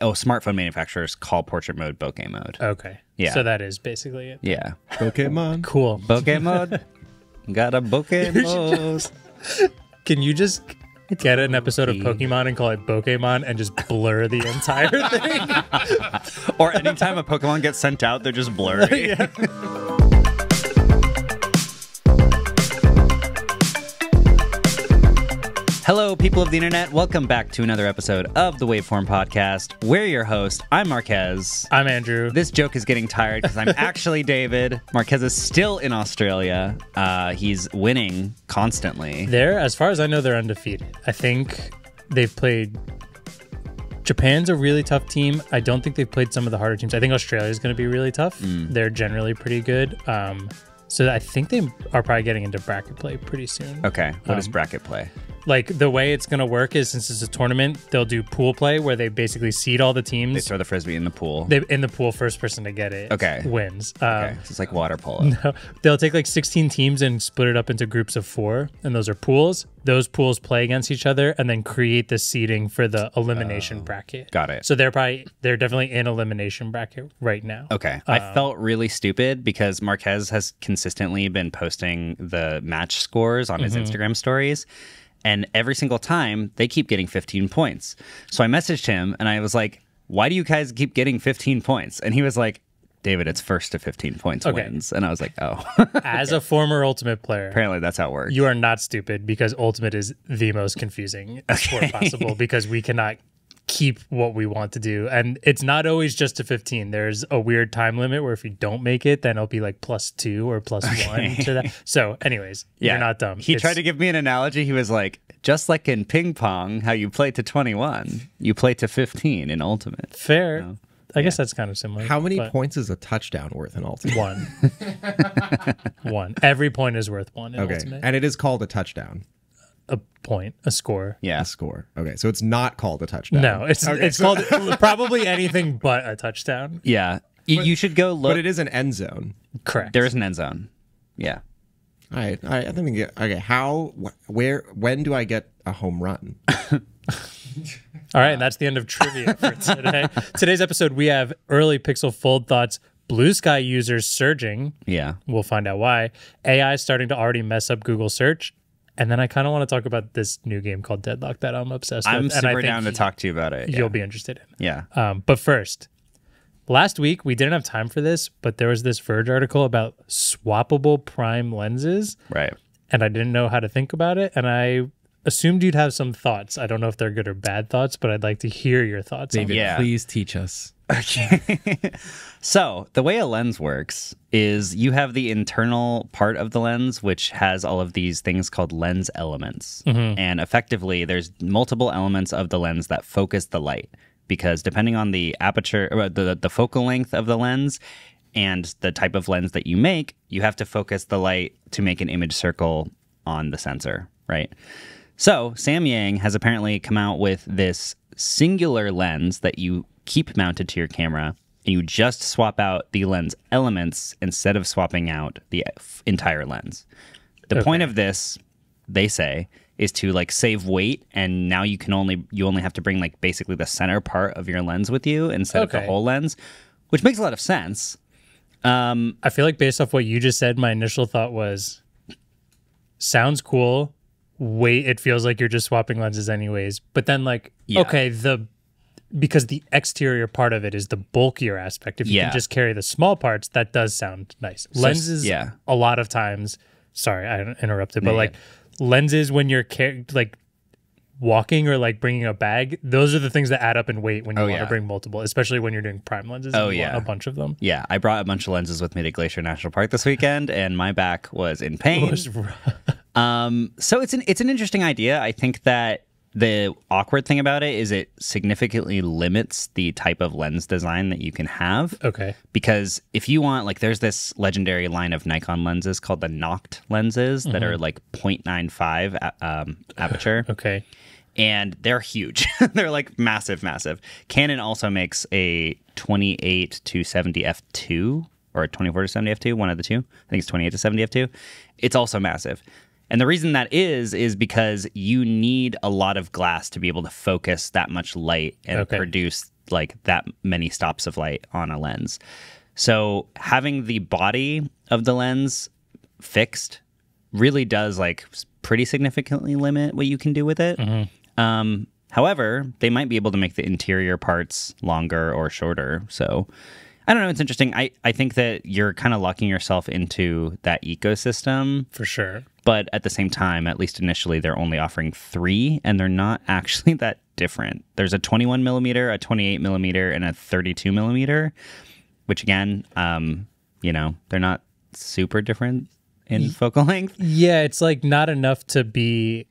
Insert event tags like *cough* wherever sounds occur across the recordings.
oh, smartphone manufacturers call portrait mode bokeh mode. Okay. Yeah. So that is basically it. Yeah, Pokemon. Cool. bokeh *laughs* mode. Got a bokeh mode. *laughs* Can you just get an episode of Pokemon and call it Pokemon and just blur the entire *laughs* thing? or anytime a Pokemon gets sent out, they're just blurry. Hello, people of the internet. Welcome back to another episode of the Waveform Podcast. We're your host. I'm Marques. I'm Andrew. This joke is getting tired because I'm *laughs* actually David. Marques is still in Australia. Uh, he's winning constantly. They're, as far as I know, they're undefeated. I think they've played. Japan's a really tough team. I don't think they've played some of the harder teams. I think Australia's going to be really tough. Mm. They're generally pretty good. Um, so I think they are probably getting into bracket play pretty soon. Okay, what Um, bracket play? Like the way it's going to work is since it's a tournament, they'll do pool play where they basically seed all the teams. They throw the frisbee in the pool. They, in the pool, first person to get it Okay. wins. Um, okay, so it's like water polo. *laughs* No, They'll take like 16 teams and split it up into groups of four, and those are pools. Those pools play against each other and then create the seeding for the elimination bracket. Oh, Got it. So they're probably they're definitely in elimination bracket right now. Okay. I felt really stupid because Marques has consistently been posting the match scores on his Instagram stories. And every single time they keep getting 15 points. So I messaged him and I was like, why do you guys keep getting 15 points? And he was like, David, it's first to 15 points Okay. wins. And I was like, oh, *laughs* As a former Ultimate player, apparently that's how it works. you are not stupid because Ultimate is the most confusing *laughs* sport possible because we cannot keep what we want to do. And it's not always just to 15. There's a weird time limit where if you don't make it, then it'll be like plus two or plus one to that. *laughs* So, anyways, you're not dumb. He It's- tried to give me an analogy. He was like, just like in ping pong, how you play to 21, you play to 15 in Ultimate. Fair. I guess that's kind of similar. How many but points is a touchdown worth in Ultimate? One. *laughs* one. Every point is worth one in Okay, Ultimate. and it is called a touchdown. A point, a score. Yeah. A score. Okay, so it's not called a touchdown. No, it's Okay, it's so- called *laughs* *laughs* probably anything but a touchdown. Yeah. You, you should go look. but it is an end zone. Correct. There is an end zone. Yeah. All right, all right. I think we get okay. How, wh- where, when do I get a home run? *laughs* All right, and that's the end of trivia for today. Today's episode, we have early Pixel Fold thoughts. Bluesky users surging. Yeah. We'll find out why. AI is starting to already mess up Google search. And then I kind of want to talk about this new game called Deadlock that I'm obsessed I'm with. and I super think down to talk to you about it. You'll be interested in. yeah. Um, but first, last week we didn't have time for this, but there was this Verge article about swappable prime lenses, Right. and I didn't know how to think about it, and I assumed you'd have some thoughts. I don't know if they're good or bad thoughts, but I'd like to hear your thoughts. on David, Yeah. please teach us. So, the way a lens works is you have the internal part of the lens, which has all of these things called lens elements. Mm-hmm. And effectively, there's multiple elements of the lens that focus the light because depending on the aperture, uh, or the, the focal length of the lens, and the type of lens that you make, you have to focus the light to make an image circle on the sensor, right? So, Samyang has apparently come out with this singular lens that you keep mounted to your camera, and you just swap out the lens elements instead of swapping out the f- entire lens. The point of this, they say, is to like save weight, and now you can only you only have to bring like basically the center part of your lens with you instead of the whole lens, which makes a lot of sense. Um, I feel like based off what you just said, my initial thought was sounds cool. Wait, it feels like you're just swapping lenses anyways. But then like Yeah. okay, the because the exterior part of it is the bulkier aspect. If you Yeah. can just carry the small parts, that does sound nice. lenses yeah. a lot of times sorry, I interrupted, but No, like lenses when you're car- like walking or like bringing a bag, those are the things that add up in weight when you Oh, want to bring multiple, especially when you're doing prime lenses. Oh, and you want yeah. a bunch of them. yeah, I brought a bunch of lenses with me to Glacier National Park this weekend, and my back was in pain. *laughs* It was rough. Um, so it's an it's an interesting idea. I think that the awkward thing about it is it significantly limits the type of lens design that you can have. Okay. Because if you want, like, there's this legendary line of Nikon lenses called the Noct lenses that are like 0.95 um, *sighs* aperture, Okay. and they're huge. *laughs* they're like massive, massive. Canon also makes a 28 to 70 f2 or a 24 to 70 f2, one of the two. I think it's 28 to 70 f2. It's also massive. And the reason that is is because you need a lot of glass to be able to focus that much light and Okay. produce like that many stops of light on a lens. So having the body of the lens fixed really does like pretty significantly limit what you can do with it. Um, however, they might be able to make the interior parts longer or shorter. So I don't know. It's interesting. I, I think that you're kind of locking yourself into that ecosystem for sure. but at the same time, at least initially, they're only offering three, and they're not *laughs* actually that different. There's a 21 millimeter, a 28 millimeter, and a 32 millimeter, which again, um, you know, they're not super different in focal length. Yeah, it's like not enough to be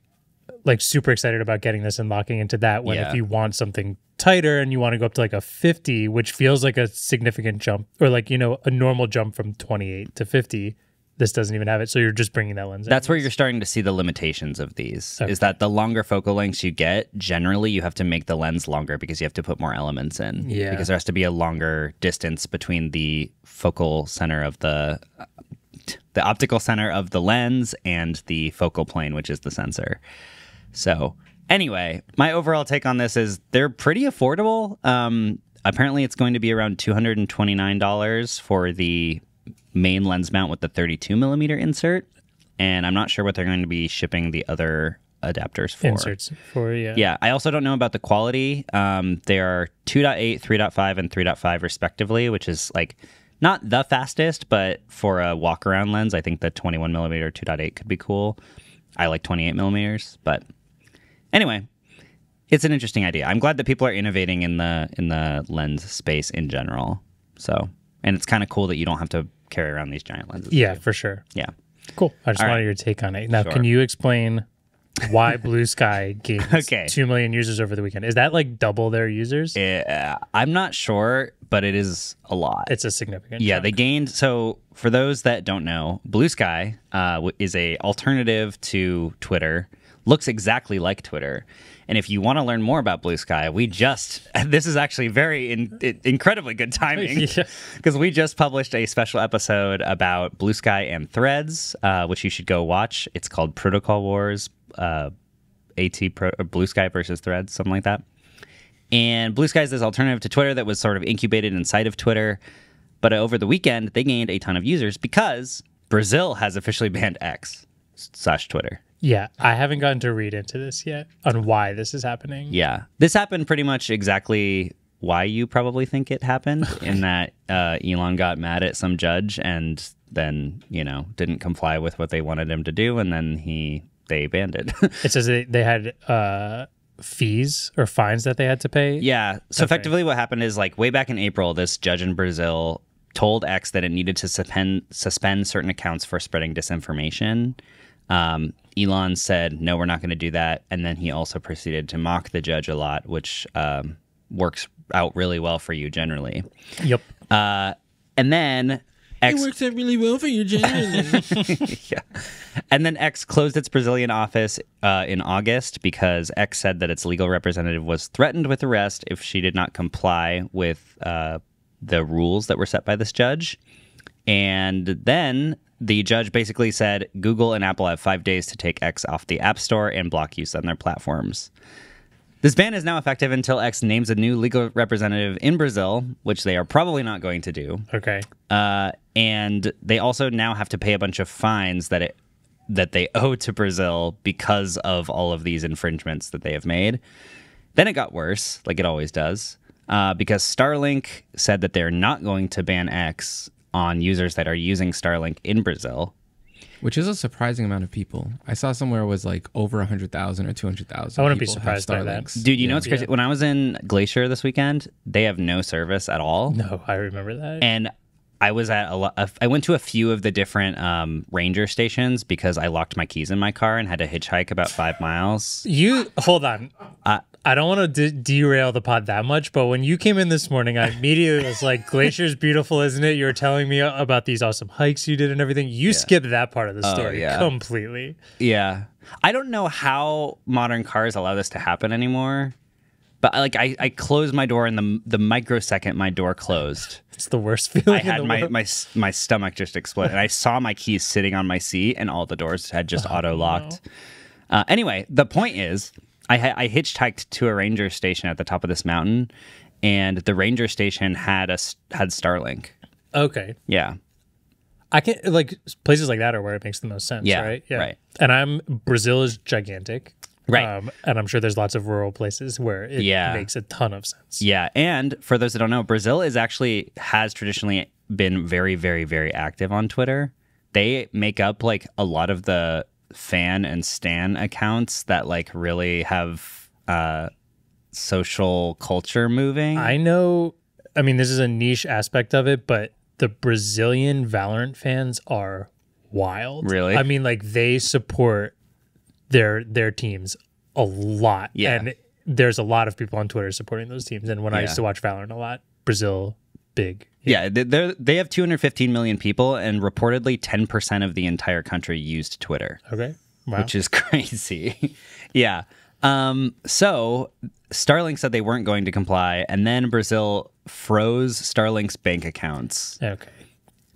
like super excited about getting this and locking into that when Yeah. if you want something tighter and you want to go up to like a 50 which feels like a significant jump or like you know a normal jump from 28 to 50 this doesn't even have it so you're just bringing that lens in. That's where you're starting to see the limitations of these. Is that the longer focal lengths you get, generally you have to make the lens longer because you have to put more elements in. Yeah. Because there has to be a longer distance between the focal center of the the optical center of the lens and the focal plane, which is the sensor. So, anyway, my overall take on this is they're pretty affordable. Um, apparently, it's going to be around two hundred and twenty nine dollars for the main lens mount with the thirty two millimeter insert, and I'm not sure what they're going to be shipping the other adapters for. inserts for yeah. Yeah, I also don't know about the quality. Um, they are 2.8, 3.5, and 3.5 respectively, which is like not the fastest, but for a walk around lens, I think the 21 millimeter 2.8 could be cool. I like 28 millimeters, but anyway, it's an interesting idea. I'm glad that people are innovating in the in the lens space in general. So, and it's kind of cool that you don't have to carry around these giant lenses. Yeah, for sure. yeah. Cool. I just All wanted right. your take on it. Now, Sure. can you explain why Bluesky *laughs* gained Okay. 2 million users over the weekend? Is that like double their users? Eh, I'm not sure, but it is a lot. it's a significant Yeah, chunk. they gained. So for those that don't know, Bluesky uh, is a alternative to Twitter. Looks exactly like Twitter. And if you want to learn more about Bluesky, we just *laughs* this is actually very in, in- incredibly good timing *laughs* Yeah. *laughs* because we just published a special episode about Bluesky and Threads, uh, which you should go watch. It's called Protocol Wars, uh, AT Pro, or Bluesky versus Threads, something like that. And Bluesky is this alternative to Twitter that was sort of incubated inside of Twitter. But over the weekend, they gained a ton of users because Brazil has officially banned X slash Twitter. Yeah, I haven't gotten to read into this yet on why this is happening. Yeah. This happened pretty much exactly why you probably think it happened, *laughs* in that uh, Elon got mad at some judge and then, you know, didn't comply with what they wanted him to do. And then he, they banned it. *laughs* It says they, they had uh, fees or fines that they had to pay. Yeah. So effectively, what happened is like way back in April, this judge in Brazil told X that it needed to suspend suspend certain accounts for spreading disinformation. Um, Elon said, "No, we're not going to do that," and then he also proceeded to mock the judge a lot, which um, works out really well for you generally. Yep. Uh, and then X works out really well for you, generally. *laughs* yeah. And then X closed its Brazilian office uh, in August because X said that its legal representative was threatened with arrest if she did not comply with uh, the rules that were set by this judge. And then the judge basically said Google and Apple have five days to take X off the App Store and block use on their platforms. This ban is now effective until X names a new legal representative in Brazil, which they are probably not going to do. Okay. Uh, and they also now have to pay a bunch of fines that it that they *laughs* owe to Brazil because of all of these infringements that they have made. Then it got worse, like it always does, uh, because Starlink said that they're not going to ban X on users that are using Starlink in Brazil. Which is a surprising amount of people. I saw somewhere it was like over 100,000 or 200,000. I wouldn't be people have surprised by that. Dude, you know what's crazy? When I was in Glacier this weekend, they have no service at all. No, I remember that. and I was at a lot. I went to a few of the different um, ranger stations because I locked my keys in my car and had to hitchhike about five miles. You hold on. Uh, I don't want to de- derail the pod that much, but when you came in this morning, I immediately *laughs* was like, "Glacier's beautiful, isn't it?" You were telling me about these awesome hikes you did and everything. You skipped that part of the story Oh, yeah. completely. Yeah, I don't know how modern cars allow this to happen anymore. But like I, I closed my door and the the microsecond my door closed, It's the worst feeling. I had my, world. my my stomach just explode, and I saw my keys sitting on my seat, and all the doors had just auto locked. Uh, anyway, the point is, I I hitchhiked to a ranger station at the top of this mountain, and the ranger station had a had Starlink. Okay. Yeah, I can't like places like that are where it makes the most sense, Yeah, right? right. And I'm Brazil is gigantic. Right. Um, and I'm sure there's lots of rural places where it Yeah. makes a ton of sense. yeah. And for those that don't know, Brazil is actually has traditionally been very, very, very active on Twitter. They make up like a lot of the fan and stan accounts that like really have uh, social culture moving. I know I mean this is a niche aspect of it, but the Brazilian Valorant fans are wild. Really? I mean like they support their their teams a lot. Yeah. And there's a lot of people on Twitter supporting those teams. And when I used to watch Valorant a lot, Brazil big. Yeah, they they're, they have 215 million people, and reportedly 10% of the entire country used Twitter, Okay. Wow. which is *laughs* crazy. yeah. Um, so Starlink said they weren't going to comply, and then Brazil froze Starlink's bank accounts. okay.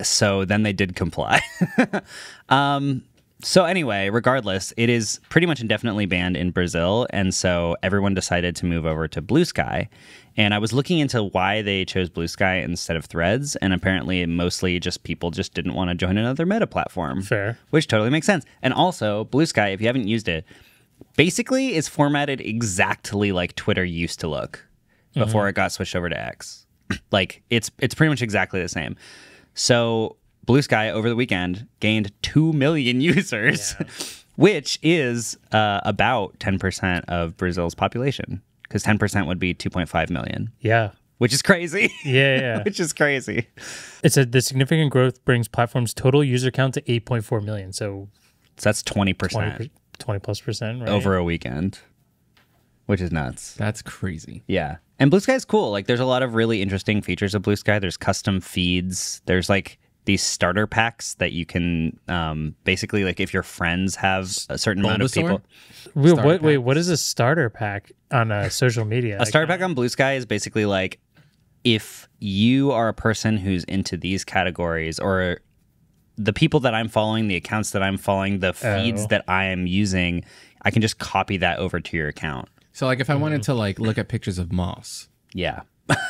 So then they did comply. *laughs* um, so anyway, regardless, it is pretty much indefinitely banned in Brazil, and so everyone decided to move over to Bluesky. And I was looking into why they chose Bluesky instead of Threads, and apparently, mostly just people just didn't want to join another meta platform. Fair. which totally makes sense. And also, Bluesky, if you haven't used it, basically is formatted exactly like Twitter used to look before mm-hmm. it got switched over to X. *clears throat* like it's it's pretty much exactly the same. So Bluesky over the weekend gained two million *laughs* users, which is uh, about ten percent of Brazil's population. Because ten percent would be two point five million, Yeah. which is crazy. *laughs* Yeah, yeah. *laughs* which is crazy. it said the significant growth brings platform's total user count to 8.4 million. So So that's twenty 20, percent 20 plus percent, right? over a weekend, which is nuts. That's crazy. Yeah. And Bluesky is cool. Like there's a lot of really interesting features of Bluesky. There's custom feeds. There's like these starter packs that you can um basically like if your friends have a certain amount of people. Wait, what, wait, what is a starter pack on uh, social media? A starter pack on Bluesky is basically like if you are a person who's into these categories or the people that I'm following, the accounts that I'm following, the feeds Oh. that I am using, I can just copy that over to your account. So like if I wanted to like look at pictures of moss, Yeah. *laughs*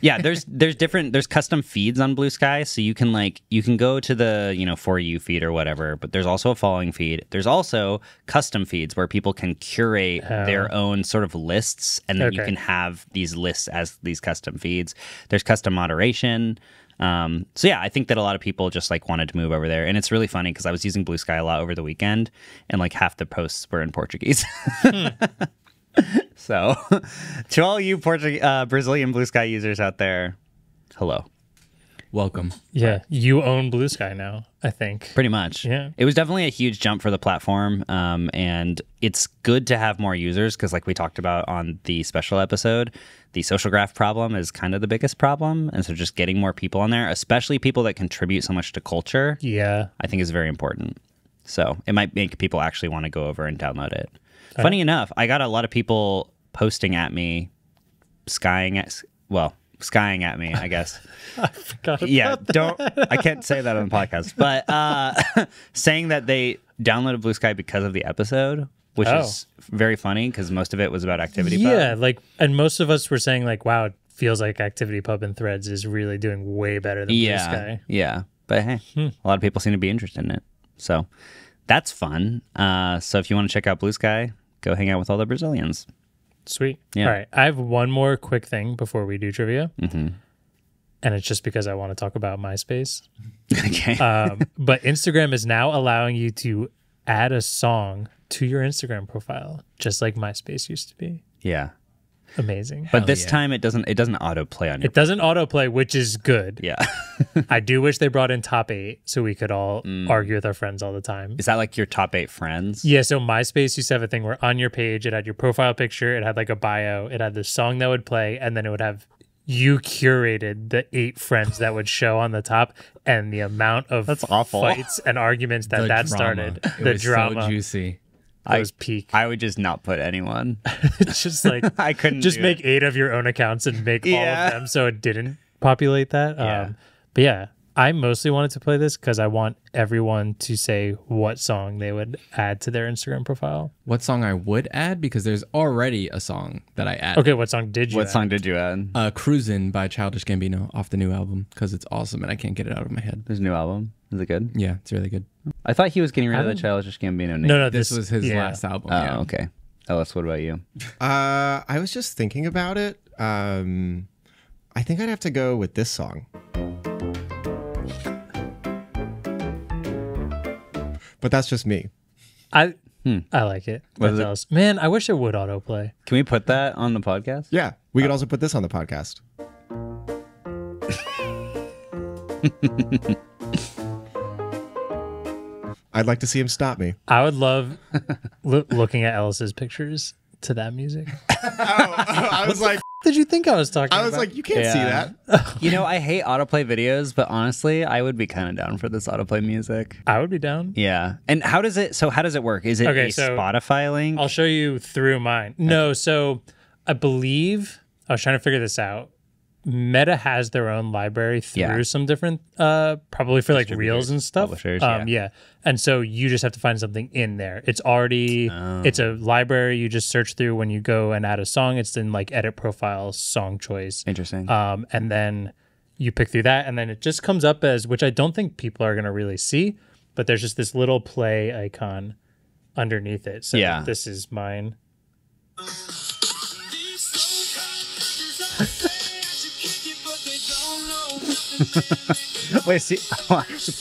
yeah, there's there's different there's custom feeds on Bluesky, so you can like you can go to the, you know, for you feed or whatever, but there's also a following feed. There's also custom feeds where people can curate their own sort of lists and then you can have these lists as these custom feeds. There's custom moderation. Um, so yeah, I think that a lot of people just like wanted to move over there, and it's really funny because I was using Bluesky a lot over the weekend, and like half the posts were in Portuguese. *laughs* *laughs* so, *laughs* to all you Portu- uh, Brazilian Bluesky users out there, hello. welcome. yeah, you own Bluesky now, I think. Pretty much. Yeah. It was definitely a huge jump for the platform. Um, and it's good to have more users because, like we talked about on the special episode, the social graph problem is kind of the biggest problem. And so just getting more people on there, especially people that contribute so much to culture, Yeah. I think is very important. So it might make people actually want to go over and download it. Funny enough, I got a lot of people posting at me, skying at, well, skying at me, I guess. *laughs* It. yeah, don't, I can't say that on the podcast, but uh, *laughs* saying that they downloaded Bluesky because of the episode, which Oh. is very funny because most of it was about Activity Yeah, Pub. like, and most of us were saying, like, wow, it feels like ActivityPub and Threads is really doing way better than Blue Yeah. Sky. Yeah. But hey, Hmm. a lot of people seem to be interested in it. So that's fun. Uh, so if you want to check out Bluesky, go hang out with all the Brazilians. Sweet. Yeah. All right. I have one more quick thing before we do trivia. Mm-hmm. And it's just because I want to talk about MySpace. *laughs* okay. Um, but Instagram is now allowing you to add a song to your Instagram profile, just like MySpace used to be. yeah. Amazing. But Hell this yeah. time it doesn't it doesn't autoplay on your it doesn't autoplay, which is good. Yeah. *laughs* I do wish they brought in top eight so we could all Mm. argue with our friends all the time. Is that like your top eight friends? Yeah, so MySpace used to have a thing where on your page it had your profile picture, it had like a bio, it had the song that would play, and then it would have you curated the eight friends that would show on the top, and the amount of That's awful. fights and arguments that The that drama. started, It the was drama so juicy. Was peak. I would just not put anyone. it's *laughs* just like *laughs* I couldn't just make it. eight of your own accounts and make all of them so it didn't populate that. Yeah. Um, but yeah, I mostly wanted to play this because I want everyone to say what song they would add to their Instagram profile. What song I would add because there's already a song that I added. Okay, what song did you? What add? song did you add? Uh, "Cruisin" by Childish Gambino off the new album because it's awesome and I can't get it out of my head. His new album. Is it good? Yeah, it's really good. I thought he was getting rid of the Childish Gambino name. No, no, This was his yeah. last album. Oh, yeah. okay. Ellis, what about you? Uh, I was just thinking about it. Um, I think I'd have to go with this song. But that's just me. I hmm. I like it. What is That it? Man, I wish it would autoplay. Can we put that on the podcast? Yeah, we could uh, also put this on the podcast. *laughs* I'd like to see him stop me. I would love *laughs* loo- looking at Ellis's pictures to that music. *laughs* *laughs* I was like, Did you think I was talking? I was about? like, you can't see that. *laughs* You know, I hate autoplay videos, but honestly, I would be kind of down for this autoplay music. I would be down. Yeah. And how does it? So how does it work? Is it Okay, a so Spotify link? I'll show you through mine. No, so I believe I was trying to figure this out. Meta has their own library through Yeah. some different, uh, probably for like reels and stuff. publishers, um, yeah. And so you just have to find something in there. It's already, Oh. it's a library you just search through when you go and add a song. It's in like edit profile, song choice. Interesting. Um, and then you pick through that, and then it just comes up as, which I don't think people are going to really see, but there's just this little play icon underneath it. So Yeah. this is mine. *laughs* *laughs* Wait, see.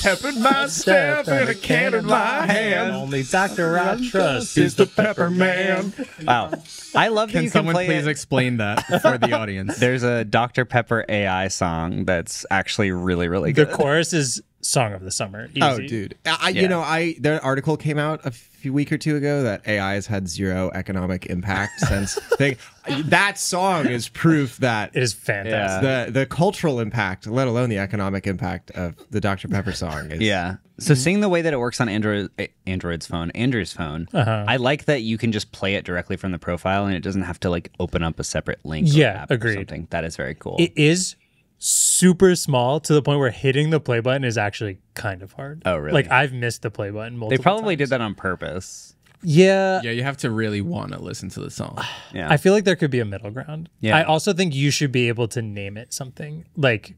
Peppered myself in a can in my hand. Only Doctor I trust Is the pepper man. wow. I love that Can you can someone play please it. explain that *laughs* for the audience? There's a Dr. Pepper AI song that's actually really, really good. The chorus is "Song of the Summer." Easy. Oh, dude. I, I- Yeah. you know, I there an article came out a few week or two ago that AI has had zero economic impact *laughs* since they, that song is proof that it is fantastic. the the cultural impact, let alone the economic impact of the Dr Pepper song is Yeah. So seeing the way that it works on Android, Android's phone, Andrew's phone, Uh-huh. I like that you can just play it directly from the profile and it doesn't have to like open up a separate link. or Yeah, app or agreed. something. That is very cool. It is super small to the point where hitting the play button is actually kind of hard. Oh, really? Like I've missed the play button multiple they probably times. did that on purpose. Yeah, yeah, you have to really want to listen to the song. *sighs* Yeah. I feel like there could be a middle ground. Yeah. I also think you should be able to name it something. Like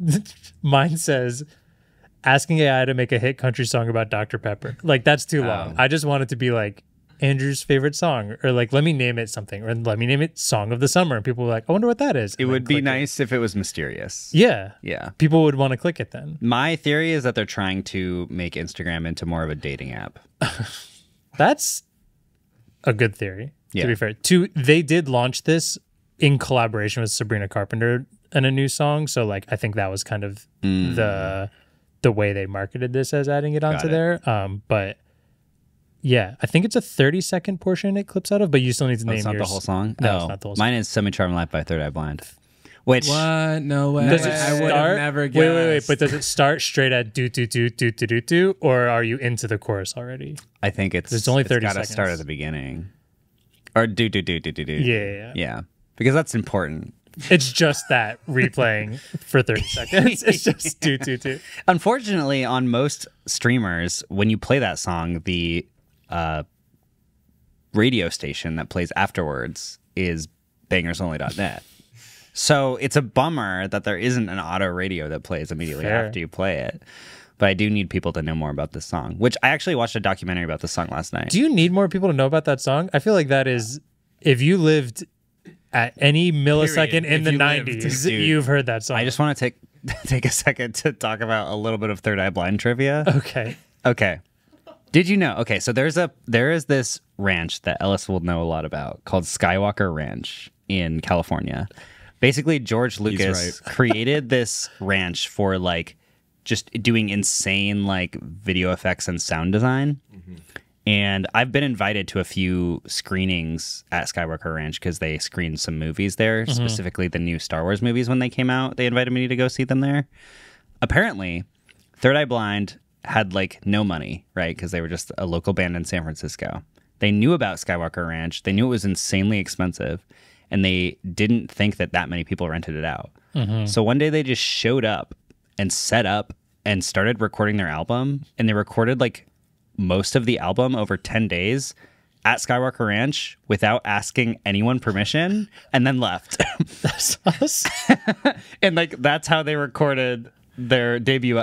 *laughs* mine says asking AI to make a hit country song about Dr. Pepper. Like that's too oh. long. I just want it to be like Andrew's favorite song or like let me name it something or let me name it song of the summer and people were like I wonder what that is. it And then would be nice if it was mysterious. Yeah. Yeah. People would want to click it then. My theory is that they're trying to make Instagram into more of a dating app. *laughs* That's a good theory. Yeah. To be fair, to they did launch this in collaboration with Sabrina Carpenter and a new song. So like, I think that was kind of the the way they marketed this as adding it onto it. there. Um, but yeah, I think it's a thirty second portion it clips out of, but you still need to Oh, name it's not the whole song? No, oh, it's not the whole song. Mine is Semi Charmed Life by Third Eye Blind. Which What? No way. Does it I would start? have never wait, guessed. wait, wait. But does it start straight at do do do do do do do, or are you into the chorus already? I think it's It's only 30 got to start seconds. at the beginning. Or do do do do do do. Yeah, yeah, yeah. Yeah. Because that's important. It's just that replaying for 30 seconds. It's just do, do, do. Unfortunately, on most streamers, when you play that song, the uh, radio station that plays afterwards is bangersonly.net. So it's a bummer that there isn't an auto radio that plays immediately Fair. after you play it. But I do need people to know more about this song, which I actually watched a documentary about this song last night. Do you need more people to know about that song? I feel like that is, if you lived at any millisecond Period. in If the you 90s, dude. you've heard that song. I just want to take *laughs* take a second to talk about a little bit of Third Eye Blind trivia. Okay. Okay. Did you know? Okay, so there's a there is this ranch that Ellis will know a lot about called Skywalker Ranch in California. Basically, George Lucas *laughs* created this ranch for like just doing insane like video effects and sound design. Mm-hmm. And I've been invited to a few screenings at Skywalker Ranch because they screened some movies there, mm-hmm. specifically the new Star Wars movies when they came out. They invited me to go see them there. Apparently, Third Eye Blind had like no money, right? Because they were just a local band in San Francisco. They knew about Skywalker Ranch. They knew it was insanely expensive, and they didn't think that that many people rented it out. Mm-hmm. So one day they just showed up and set up and started recording their album, and they recorded like most of the album over 10 days at Skywalker Ranch without asking anyone permission and then left. *laughs* That's us. *laughs* and like that's how they recorded their debut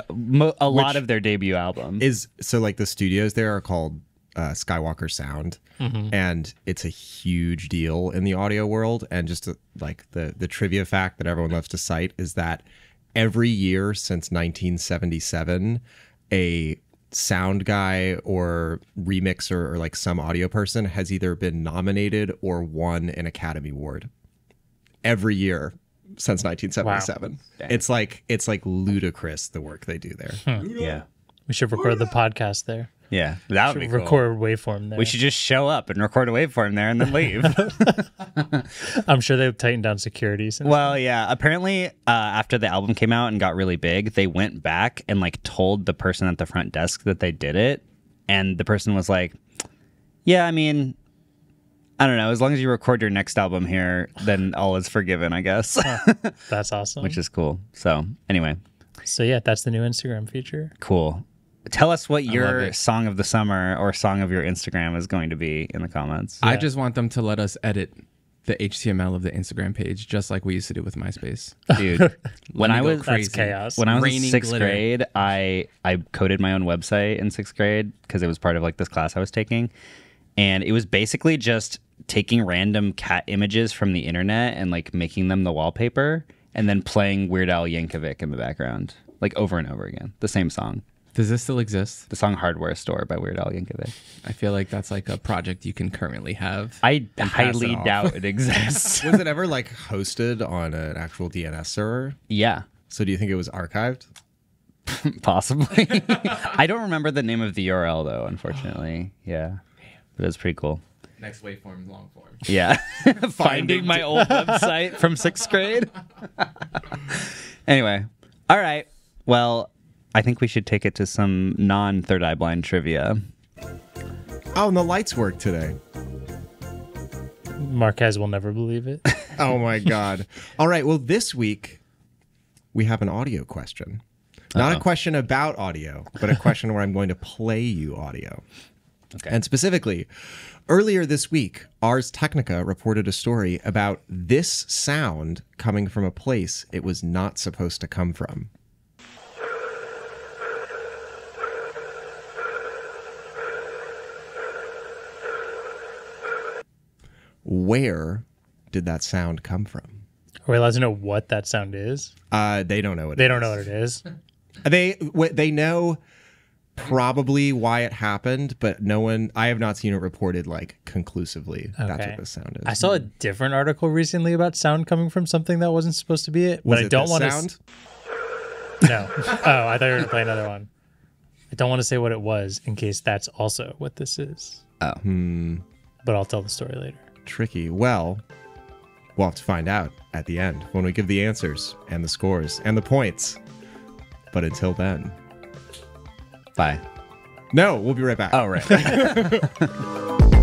a lot of their debut album. is so like the studios there are called uh, Skywalker Sound, and it's a huge deal in the audio world. And just uh, like the the trivia fact that everyone loves to cite is that every year since 1977, a sound guy or remixer or like some audio person has either been nominated or won an Academy Award. Every year since 1977. It's like it's like ludicrous the work they do there. yeah. We should record the podcast there. Yeah. That would be Should cool. record waveform there. We should just show up and record a waveform there and then leave. *laughs* I'm sure they've tightened down security. Since well, yeah. Apparently, uh, after the album came out and got really big, they went back and like told the person at the front desk that they did it, and the person was like, "Yeah, I mean, I don't know. As long as you record your next album here, then all is forgiven, I guess." *laughs* that's awesome. Which is cool. So, anyway, so yeah, that's the new Instagram feature. cool. Tell us what love your song of the summer or song of your Instagram is going to be in the comments. I just want them to let us edit the HTML of the Instagram page, just like we used to do with MySpace. *laughs* dude. *laughs* when I was Crazy. chaos. when I was in sixth glitter. grade, I I coded my own website in sixth grade because it was part of like this class I was taking, and it was basically just taking random cat images from the internet and like making them the wallpaper, and then playing Weird Al Yankovic in the background, like over and over again, the same song, Does this still exist? the song "Hardware Store" by Weird Al Yankovic. I feel like that's like a project you can currently have. I highly it doubt it *laughs* exists. Was it ever like hosted on an actual DNS server? yeah. So do you think it was archived? *laughs* Possibly. *laughs* I don't remember the name of the URL though, unfortunately. Yeah. But it was pretty cool. Next waveform, long form. Yeah. *laughs* Finding my old *laughs* website from sixth grade. *laughs* anyway. All right. Well, I think we should take it to some non third eye blind trivia. Oh, and the lights work today. Marques will never believe it. Oh my god. All right. Well, this week we have an audio question. Not a question about audio, but a question where I'm going to play you audio. Okay. And specifically, earlier this week, Ars Technica reported a story about this sound coming from a place it was not supposed to come from. Where did that sound come from? Are we allowed to know what that sound is? Uh, they don't know what They it don't is. know what it is. They they know probably why it happened, but no one. I have not seen it reported like conclusively. That's what this sound is. I saw a hmm. different article recently about sound coming from something that wasn't supposed to be it. Was but I it don't this want to. sound? No. Oh, I thought you were going to play another one. I don't want to say what it was in case that's also what this is. Oh. Hmm. But I'll tell the story later. Tricky. Well, we'll have to find out at the end when we give the answers and the scores and the points. But until then, Bye. no, we'll be right back. Oh, right. *laughs*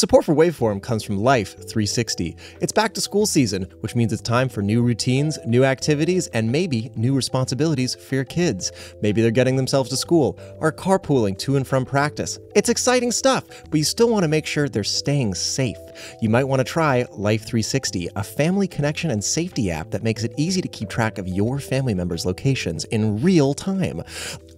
Support for Waveform comes from Life360. It's back to school season, which means it's time for new routines, new activities, and maybe new responsibilities for your kids. Maybe they're getting themselves to school or carpooling to and from practice. It's exciting stuff, but you still want to make sure they're staying safe. You might want to try Life360, a family connection and safety app that makes it easy to keep track of your family members' locations in real time.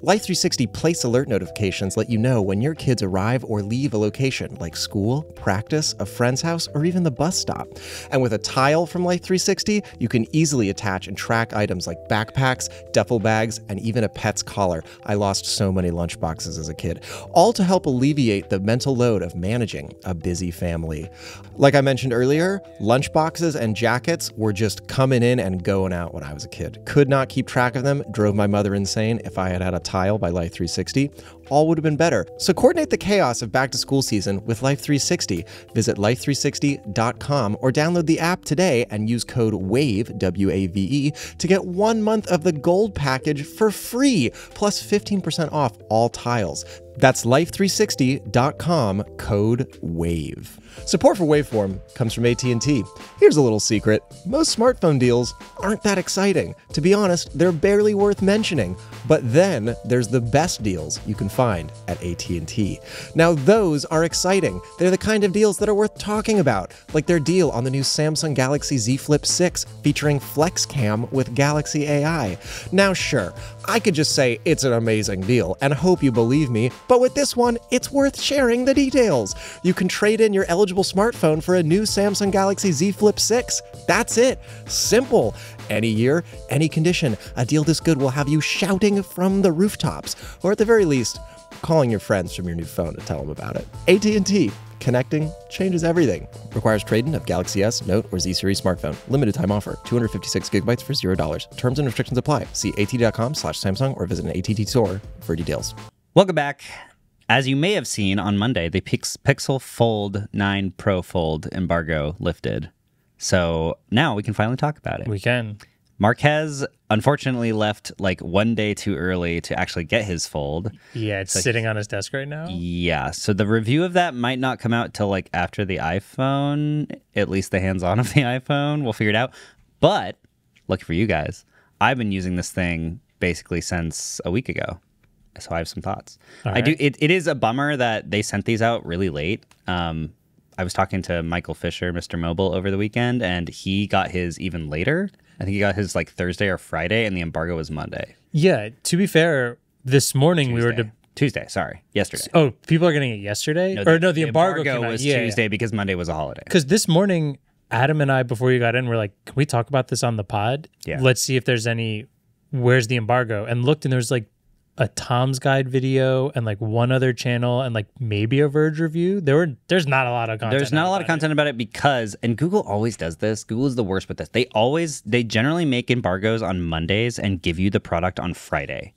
Life360 Place Alert notifications let you know when your kids arrive or leave a location like school, practice, a friend's house, or even the bus stop. And with a tile from Life360, you can easily attach and track items like backpacks, duffel bags, and even a pet's collar. I lost so many lunchboxes as a kid, all to help alleviate the mental load of managing a busy family. Like I mentioned earlier, lunchboxes and jackets were just coming in and going out when I was a kid. Could not keep track of them, drove my mother insane. If I had had a tile by Life360, all would have been better. So coordinate the chaos of back to school season with Life360. Visit life360.com or download the app today and use code WAVE, W A V E, to get one month of the gold package for free, plus 15% off all tiles. That's life360.com code WAVE. Support for Waveform comes from AT&T. Here's a little secret. Most smartphone deals aren't that exciting. To be honest, they're barely worth mentioning. But then there's the best deals you can find at AT&T. Now those are exciting. They're the kind of deals that are worth talking about, like their deal on the new Samsung Galaxy Z Flip 6 featuring FlexCam with Galaxy AI. Now sure, I could just say it's an amazing deal and hope you believe me, but with this one, it's worth sharing the details. You can trade in your eligible smartphone for a new Samsung Galaxy Z Flip 6. That's it. Simple. Any year, any condition. A deal this good will have you shouting from the rooftops, or at the very least, calling your friends from your new phone to tell them about it. AT&T. Connecting changes everything. Requires trade-in of Galaxy S, Note, or Z series smartphone. Limited time offer. 256 gigabytes for $0. Terms and restrictions apply. See att.com slash Samsung or visit an ATT store for details. Welcome back. As you may have seen on Monday, the Pix- Pixel Fold 9 Pro Fold embargo lifted. So now we can finally talk about it. We can. Marques unfortunately left like one day too early to actually get his fold. Yeah, it's sitting on his desk right now. Yeah, so the review of that might not come out till like after the iPhone, at least the hands-on of the *laughs* iPhone. We'll figure it out. But lucky for you guys, I've been using this thing basically since a week ago. So I have some thoughts. I do. It, it is a bummer that they sent these out really late. Um, I was talking to Michael Fisher, Mr. Mobile, over the weekend, and he got his even later. I think he got his like Thursday or Friday, and the embargo was Monday. Yeah, to be fair, this morning we were Tuesday. to. Tuesday, sorry, yesterday. Oh, people are getting it yesterday, or no, the, embargo, came out. was yeah, Tuesday because Monday was a holiday. Because this morning, Adam and I, before you got in, were like, "Can we talk about this on the pod? Yeah. Let's see if there's any. Where's the embargo?" And looked, and there's like a Tom's Guide video and like one other channel and like maybe a Verge review. There were there's not a lot of content. There's not a lot of about it. content about it because, and Google always does this. Google is the worst with this. They always, they generally make embargoes on Mondays and give you the product on Friday.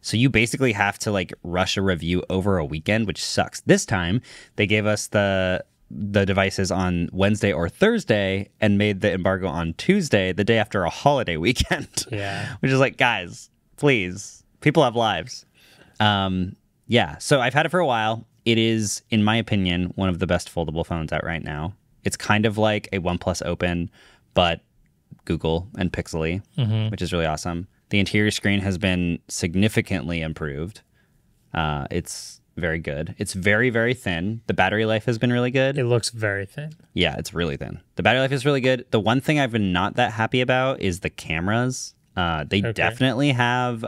So you basically have to like rush a review over a weekend, which sucks. This time they gave us the the devices on Wednesday or Thursday and made the embargo on Tuesday, the day after a holiday *laughs* weekend. Yeah. which is like, guys, please, people have lives. Um, yeah, so I've had it for a while. It is, in my opinion, one of the best foldable phones out right now. It's kind of like a OnePlus Open, but Google and Pixely, which is really awesome. The interior screen has been significantly improved. Uh, it's very good. It's very, very thin. The battery life has been really good. It looks very thin. Yeah, it's really thin. The battery life is really good. The one thing I've been not that happy about is the cameras. Uh, they Okay. definitely have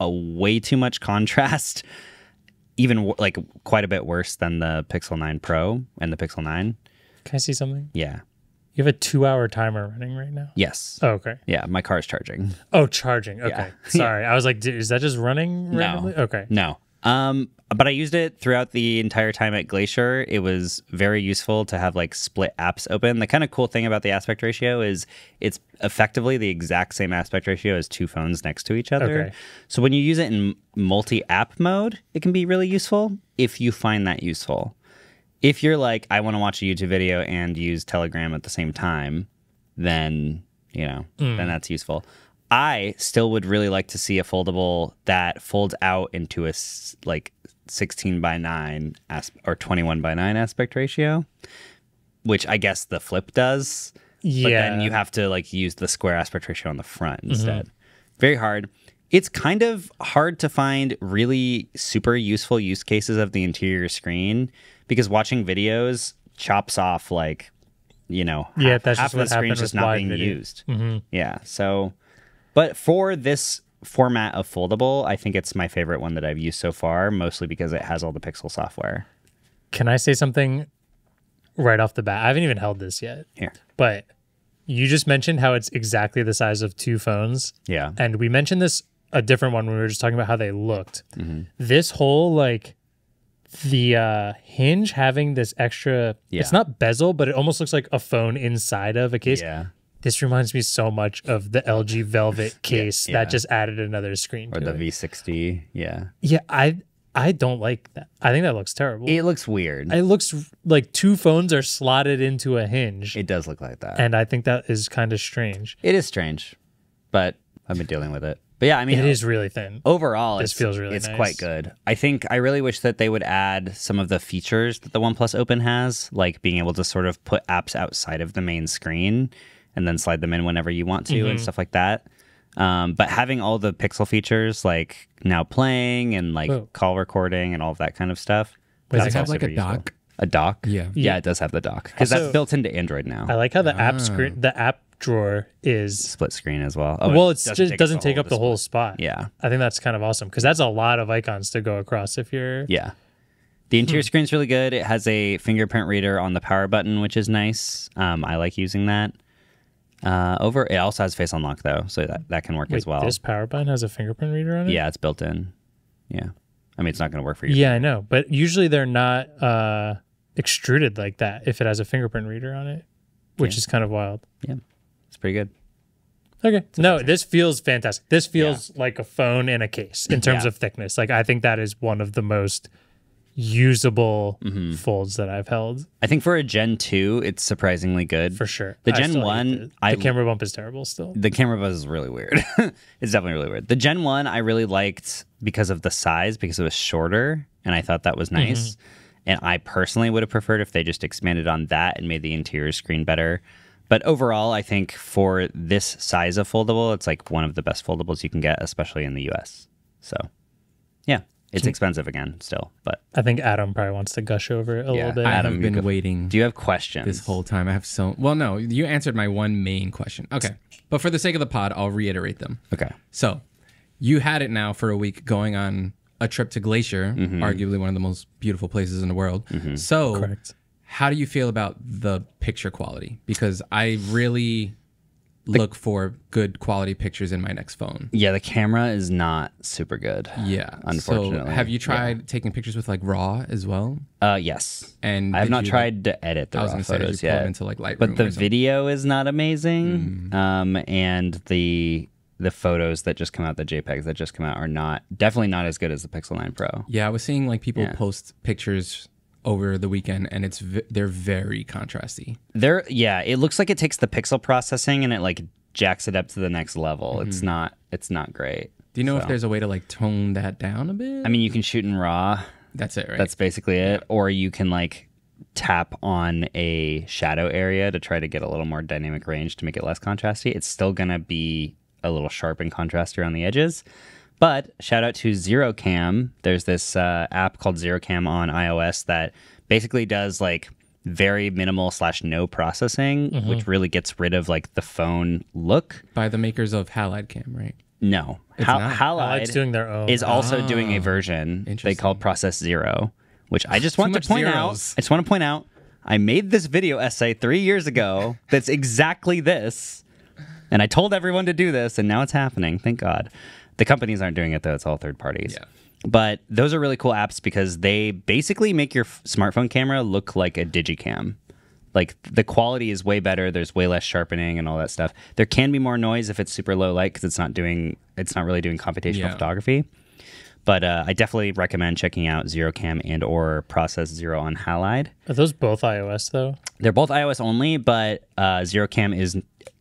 a way too much contrast, *laughs* even like quite a bit worse than the Pixel 9 Pro and the Pixel 9. Can I see something? Yeah. You have a two hour timer running right now. Yes. Oh, okay. Yeah, my car's charging. Oh, charging. Okay. Yeah. *laughs* Sorry. I was like, "D- is that just running randomly? Okay. No. Um, but I used it throughout the entire time at Glacier. It was very useful to have like split apps open. The kind of cool thing about the aspect ratio is it's effectively the exact same aspect ratio as two phones next to each other. Okay. So when you use it in multi app mode, it can be really useful if you find that useful. If you're like, I want to watch a YouTube video and use Telegram at the same time, then, you know, then that's useful. I still would really like to see a foldable that folds out into a like 16 by 9 as- or 21 by 9 aspect ratio, which I guess the flip does. Yeah. But then you have to like use the square aspect ratio on the front mm-hmm. instead. Very hard. It's kind of hard to find really super useful use cases of the interior screen because watching videos chops off like, you know, Yeah, half, that's half just of the screen's just not being video. used. Mm-hmm. Yeah. So, but for this format of foldable, I think it's my favorite one that I've used so far, mostly because it has all the Pixel software. Can I say something right off the bat? I haven't even held this yet, Here. but you just mentioned how it's exactly the size of two phones. Yeah. And we mentioned this a different one when we were just talking about how they looked. Mm-hmm. This whole like the uh hinge having this extra Yeah. it's not bezel, but it almost looks like a phone inside of a case. Yeah. This reminds me so much of the LG Velvet *laughs* case yeah. that just added another screen Or to the it. V60. Yeah. yeah, I I don't like that. I think that looks terrible. It looks weird. It looks like two phones are slotted into a hinge, it does look like that. and I think that is kind of strange. It is strange, but I've been dealing with it. But yeah, I mean, It is really thin. overall This it's, feels really it's nice. quite good i think i really wish that they would add some of the features that the oneplus open has like being able to sort of put apps outside of the main screen and then slide them in whenever you want to Mm-hmm. and stuff like that um, but having all the pixel features like now playing and like Whoa. call recording and all of that kind of stuff Does it have like a useful. dock? a dock Yeah. yeah it does have the dock because that's built into android now I like how the app screen, the app drawer is. split screen as well Oh, well, it it's just doesn't take up the whole spot. yeah I think that's kind of awesome because that's a lot of icons to go across if you're. Yeah. The Hmm. interior screen's really good. It has a fingerprint reader on the power button, which is nice. Um, I like using that. Uh, over it also has face unlock though, so that, that can work Wait, as well. This power button has a fingerprint reader on it. Yeah, it's built in. Yeah. I mean, it's not going to work for you. Yeah, I know, but usually they're not uh, extruded like that if it has a fingerprint reader on it, which Yeah. is kind of wild. Yeah, it's pretty good. Okay. No, this feels fantastic. This feels like a phone in a case in *laughs* terms Yeah. of thickness. Like I think that is one of the most usable Mm-hmm. folds that I've held I think for a Gen 2, it's surprisingly good. for sure. The I Gen still 1, the, I- the camera bump is terrible still. the camera buzz is really weird. *laughs* it's definitely really weird. The Gen 1 I really liked because of the size, because it was shorter, and I thought that was nice. And I personally would have preferred if they just expanded on that and made the interior screen better. But overall, I think for this size of foldable, it's like one of the best foldables you can get, especially in the US. So, yeah, it's expensive again still. But I think Adam probably wants to gush over it a Yeah, little bit. I Adam, have you been go- waiting do you have questions? this whole time. I have so well. No, you answered my one main question. Okay, but for the sake of the pod, I'll reiterate them. Okay. So, you had it now for a week, going on a trip to Glacier, Mm-hmm. arguably one of the most beautiful places in the world. So, Correct. how do you feel about the picture quality? Because I really look for good quality pictures in my next phone. Yeah, the camera is not super good. Yeah, Unfortunately, So, have you yeah. tried taking pictures with like RAW as well? Uh, yes. And I have not you, tried to edit the I was raw gonna say, photos yet. into, like, Lightroom but the video is not amazing. Mm. Um, and the the photos that just come out, the JPEGs that just come out, are not definitely not as good as the Pixel 9 Pro. Yeah, I was seeing like people Yeah. post pictures over the weekend, and it's v- they're very contrasty. There, yeah, it looks like it takes the pixel processing and it like jacks it up to the next level. It's not, it's not great. Mm-hmm. Do you know if there's a way to like tone that down a bit? I mean, you can shoot in RAW. that's it, right? That's basically it. Or you can like tap on a shadow area to try to get a little more dynamic range to make it less contrasty. It's still gonna be a little sharp and contrasty around the edges. But shout out to ZeroCam. There's this uh, app called ZeroCam on iOS that basically does like very minimal slash no processing, which really gets rid of like the phone look. by the makers of Halide Cam, right? No, It's Hal- not? Halide Halide's doing their own. is also doing a Oh, version they call Process Zero, which I just want to point zeros. out. I just want to point out. I made this video essay three years ago that's exactly this, and I told everyone to do this, and now it's happening. Thank God. The companies aren't doing it though; it's all third parties. Yeah. But those are really cool apps because they basically make your f- smartphone camera look like a digicam. Like the quality is way better. There's way less sharpening and all that stuff. There can be more noise if it's super low light because it's not doing it's not really doing computational Yeah. photography. But uh, I definitely recommend checking out Zero Cam and or Process Zero on Halide. Are those both iOS though? They're both iOS only, but uh, Zero Cam is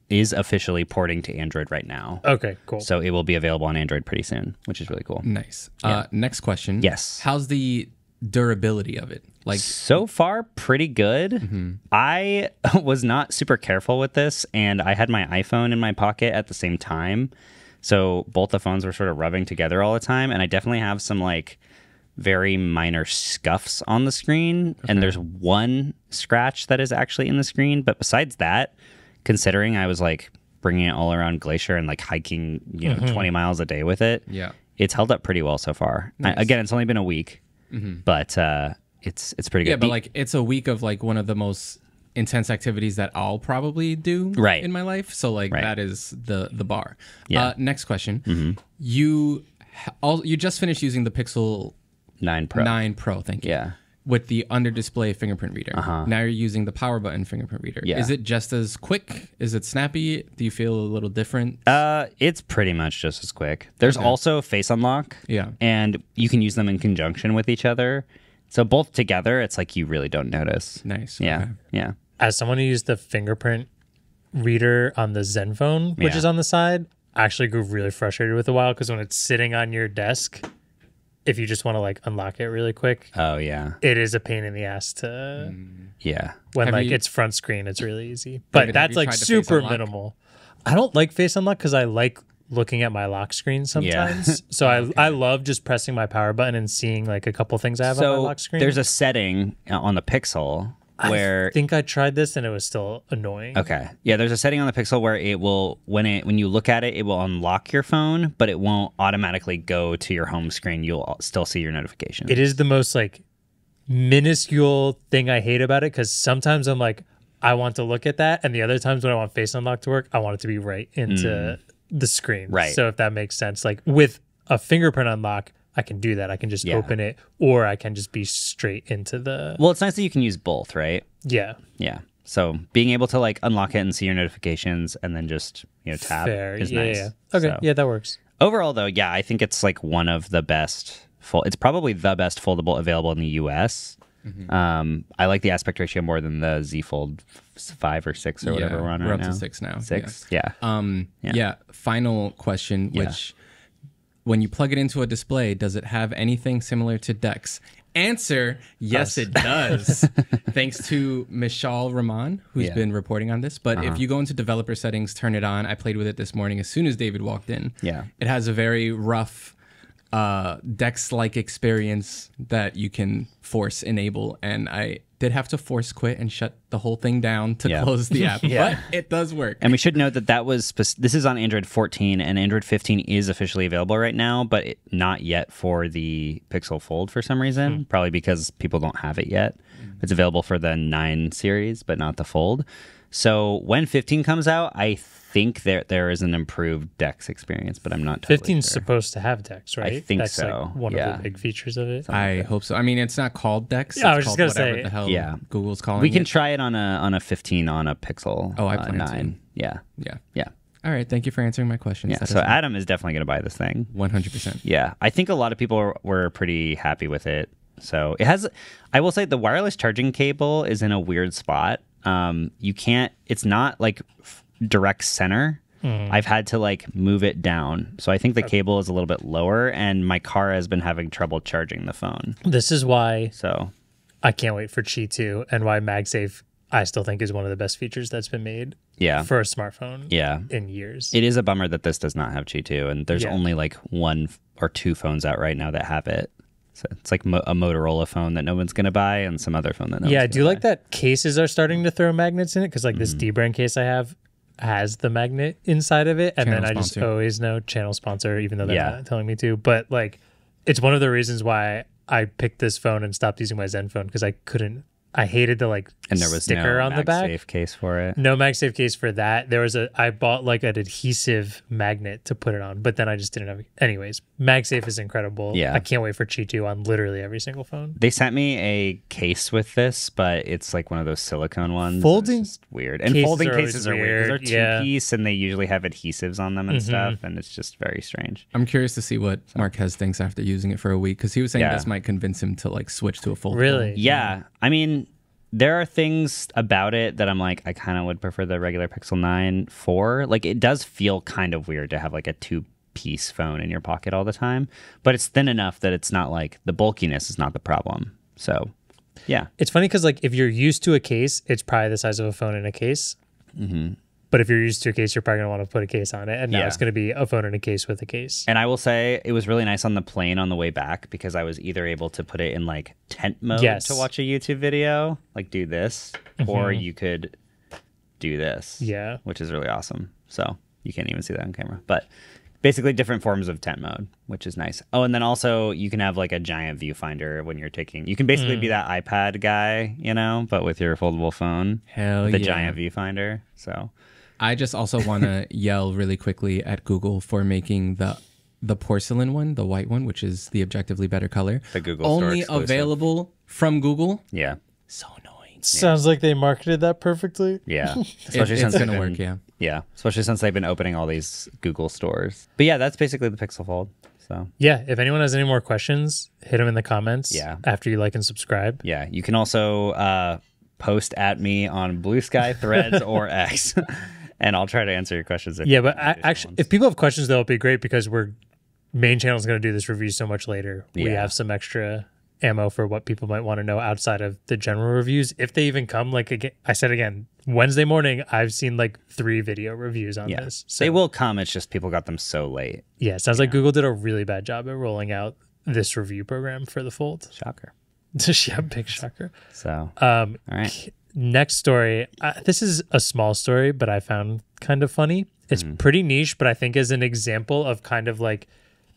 is officially porting to Android right now. Okay, cool. So it will be available on Android pretty soon, which is really cool. Nice. Uh, next question. Yes. How's the durability of it? Like, so far pretty good i *laughs* was not super careful with this and i had my iphone in my pocket at the same time so both the phones were sort of rubbing together all the time and i definitely have some like very minor scuffs on the screen and there's one scratch that is actually in the screen but besides that considering i was like bringing it all around glacier and like hiking you know 20 miles a day with it yeah. it's held up pretty well so far I- again it's only been a week but uh it's it's pretty good Yeah, but like it's a week of like one of the most intense activities that I'll probably do Right. in my life. So like Right. that is the the bar. Yeah. Uh, next question. You all you just finished using the Pixel 9 Pro. 9 Pro, thank you. Yeah. With the under display fingerprint reader. Now you're using the power button fingerprint reader. Yeah. Is it just as quick? Is it snappy? Do you feel a little different? Uh, it's pretty much just as quick. There's also face unlock. Yeah. And you can use them in conjunction with each other. So both together, it's like you really don't notice. nice. Yeah. okay. Yeah. As someone who used the fingerprint reader on the Zenfone, which Yeah. is on the side, I actually grew really frustrated with a while because when it's sitting on your desk, if you just want to like unlock it really quick, Oh yeah, it is a pain in the ass to mm. yeah. when Have like you- it's front screen. It's really easy, but David, that's like tried to face super minimal. I don't like face unlock because I like looking at my lock screen sometimes. *laughs* so I I love just pressing my power button and seeing like a couple things I have on my lock screen. there's a setting uh, on the Pixel where I think I tried this and it was still annoying. Okay. Yeah, there's a setting on the Pixel where it will when it when you look at it, it will unlock your phone, but it won't automatically go to your home screen. You'll still see your notifications. It is the most like minuscule thing I hate about it because sometimes I'm like, I want to look at that, and the other times when I want Face Unlock to work, I want it to be right into the screen. Mm. Right. So if that makes sense, like with a fingerprint unlock, I can do that. I can just Yeah. open it, or I can just be straight into the Well, it's nice that you can use both, right? yeah. Yeah. So being able to like unlock it and see your notifications and then just, you know, tap Fair. is yeah, nice. yeah. Okay. So- Yeah, that works. Overall though, yeah, I think it's like one of the best full it's probably the best foldable available in the US. Mm-hmm. Um, I like the aspect ratio more than the Z Fold five or six or whatever Yeah, we're on we're right up to now. six now, Six, yeah. Um, Yeah. yeah. Final question, Yeah. which when you plug it into a display, does it have anything similar to Dex? Answer: Yes, it does. *laughs* Thanks to Mishal Rahman, who's Yeah. been reporting on this. But if uh-huh. you go into developer settings, turn it on. I played with it this morning as soon as David walked in. Yeah. it has a very rough uh, Dex-like experience that you can force enable, and I did have to force quit and shut the whole thing down to Yeah. close the app. *laughs* Yeah. But it does work. And we should note that that was spec- this is on Android 14 and Android 15 is officially available right now, but it, not yet for the Pixel Fold for some reason. Probably because people don't have it yet. It's available for the 9 series, but not the Fold. So when 15 comes out, I think there there is an improved Dex experience, but I'm not totally 15's sure. supposed to have Dex, right? I think That's so, like one yeah. of the big features of it. I hope so. I mean, it's not called Dex. Yeah, I was just called gonna whatever say- the hell Yeah. Google's calling We can it. try it on a on a 15 on a Pixel. Oh, I uh, plan to. 9. Yeah. yeah. Yeah. All right. Thank you for answering my questions. Yeah. So Adam is definitely going to buy this thing. one hundred percent. Yeah, I think a lot of people were, were pretty happy with it. So it has, I will say, the wireless charging cable is in a weird spot. Um, you can't. It's not like f- direct center. I've had to like move it down. So I think the cable is a little bit lower, and my car has been having trouble charging the phone. This is why So I can't wait for Qi 2 and why MagSafe I still think is one of the best features that's been made yeah, for a smartphone yeah. in years. It is a bummer that this does not have Qi 2, and there's Yeah. only like one or two phones out right now that have it. So it's like mo- a Motorola phone that no one's gonna buy, and some other phone that no yeah, I do gonna like that cases are starting to throw magnets in it because like this Mm-hmm. dbrand case I have has the magnet inside of it, and then Channel I just always know channel sponsor, even though they're Yeah. not telling me to. But like, it's one of the reasons why I picked this phone and stopped using my Zenfone because I couldn't. I hated the like and there was sticker no on the back. MagSafe case for it. No MagSafe case for that. There was a I bought like an adhesive magnet to put it on, but then I just didn't have. Anyways, MagSafe is incredible. Yeah. I can't wait for Qi 2 on literally every single phone. They sent me a case with this, but it's like one of those silicone ones. Folding it's just weird, and cases folding are cases are weird. 'cause weird, They're two yeah. piece, and they usually have adhesives on them and Mhm. stuff, and it's just very strange. I'm curious to see what Marques thinks after using it for a week because he was saying Yeah. this might convince him to like switch to a foldable. Really? Yeah, I mean, there are things about it that I'm like, I kind of would prefer the regular Pixel 9 4. Like, it does feel kind of weird to have like a two piece phone in your pocket all the time, but it's thin enough that it's not like the bulkiness is not the problem. So, yeah. It's funny because like if you're used to a case, it's probably the size of a phone in a case. hmm But if you're used to a case, you're probably gonna want to put a case on it, and now Yeah. it's gonna be a phone in a case with a case. And I will say it was really nice on the plane on the way back because I was either able to put it in like tent mode Yes. to watch a YouTube video, like do this, or mm-hmm. you could do this. Yeah. Which is really awesome. So you can't even see that on camera. But basically different forms of tent mode, which is nice. Oh, and then also you can have like a giant viewfinder when you're taking you can basically be mm. that iPad guy, you know, but with your foldable phone. Hell with the yeah. giant viewfinder. So I just also *laughs* want to yell really quickly at Google for making the the porcelain one, the white one, which is the objectively better color, The Google only exclusive. available from Google. yeah. So annoying. Sounds like they marketed that perfectly. Yeah. *laughs* It- Especially it's since gonna they've work. Yeah. Yeah, especially since they've been opening all these Google stores. But yeah, that's basically the Pixel Fold. So Yeah. If anyone has any more questions, hit them in the comments. Yeah. After you like and subscribe. yeah, you can also uh, post at me on Bluesky Threads or X. *laughs* and I'll try to answer your questions. If Yeah, but I, actually, ones. if people have questions, though, it'll be great because we're main channel is going to do this review so much later. We have some extra ammo for what people might want to know outside of the general reviews, if they even come. Like again, I said again, Wednesday morning, I've seen like three video reviews on yeah, this. So they will come. It's just people got them so late. Yeah, sounds like Google did a really bad job at rolling out this review program for the Fold. Shocker. *laughs* yeah, big shocker. So, Um, all right. Next story. Uh, this is a small story, but I found kind of funny. It's Mm-hmm. pretty niche, but I think as an example of kind of like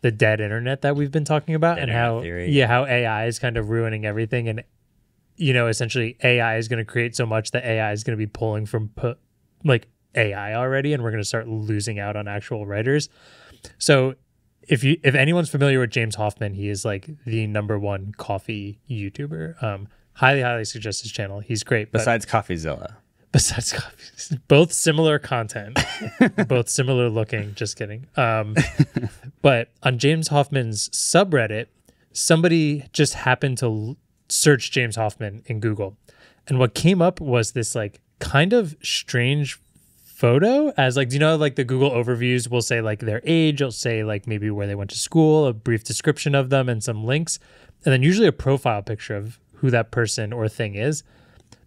the dead internet that we've been talking about Dead and how theory. yeah, how AI is kind of ruining everything and you know, essentially AI is going to create so much that AI is going to be pulling from pu- like AI already and we're going to start losing out on actual writers. So if you if anyone's familiar with James Hoffman, he is like the number one coffee YouTuber. Um highly highly suggest his channel. He's great. But Besides CoffeeZilla. besides coffee *laughs* both similar content *laughs* both similar looking just kidding um but on james hoffman's subreddit somebody just happened to l- search james hoffman in google and what came up was this like kind of strange photo as like do you know like the google overviews will say like their age it'll say like maybe where they went to school a brief description of them and some links and then usually a profile picture of who that person or thing is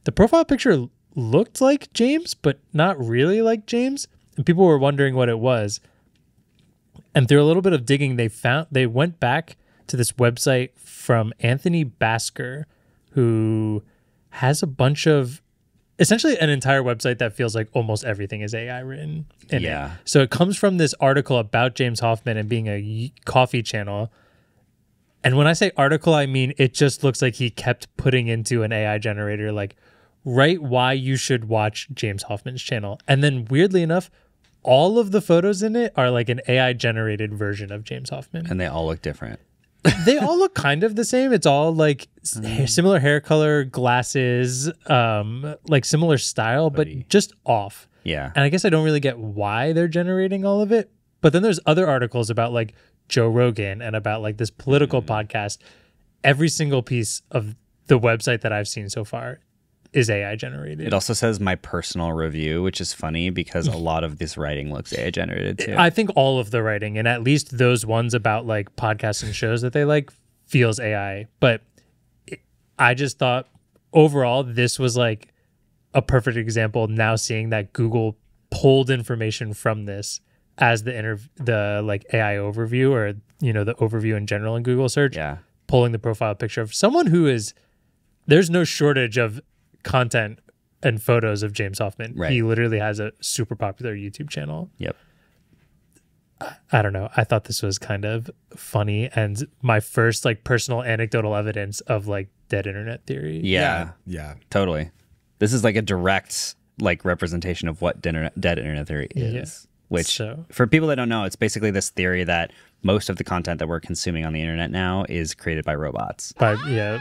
the profile picture looked like James, but not really like James. And people were wondering what it was. And through a little bit of digging, they found they went back to this website from Anthony Basker, who has a bunch of essentially an entire website that feels like almost everything is AI written. In Yeah. It. So it comes from this article about James Hoffman and being a coffee channel. And when I say article, I mean it just looks like he kept putting into an AI generator, like, write why you should watch James Hoffman's channel. And then weirdly enough, all of the photos in it are like an AI generated version of James Hoffman. And they all look different. they all look kind of the same. It's all like hair- similar hair color, glasses, um, like similar style, but just off. Yeah. And I guess I don't really get why they're generating all of it. But then there's other articles about like Joe Rogan and about like this political mm-hmm. podcast. Every single piece of the website that I've seen so far is AI generated. It also says my personal review, which is funny because a *laughs* lot of this writing looks AI generated too. I think all of the writing and at least those ones about like podcasts and shows that they like feels AI. But it- I just thought overall this was like a perfect example now seeing that Google pulled information from this as the inter- the like AI overview or you know the overview in general in Google search yeah. pulling the profile picture of someone who is there's no shortage of content and photos of James Hoffman. Right. He literally has a super popular YouTube channel. Yep. I don't know. I thought this was kind of funny and my first like personal anecdotal evidence of like dead internet theory. Yeah. Yeah. Totally. This is like a direct like representation of what dead internet, dead internet theory is. Which So- for people that don't know, it's basically this theory that most of the content that we're consuming on the internet now is created by robots. But yeah,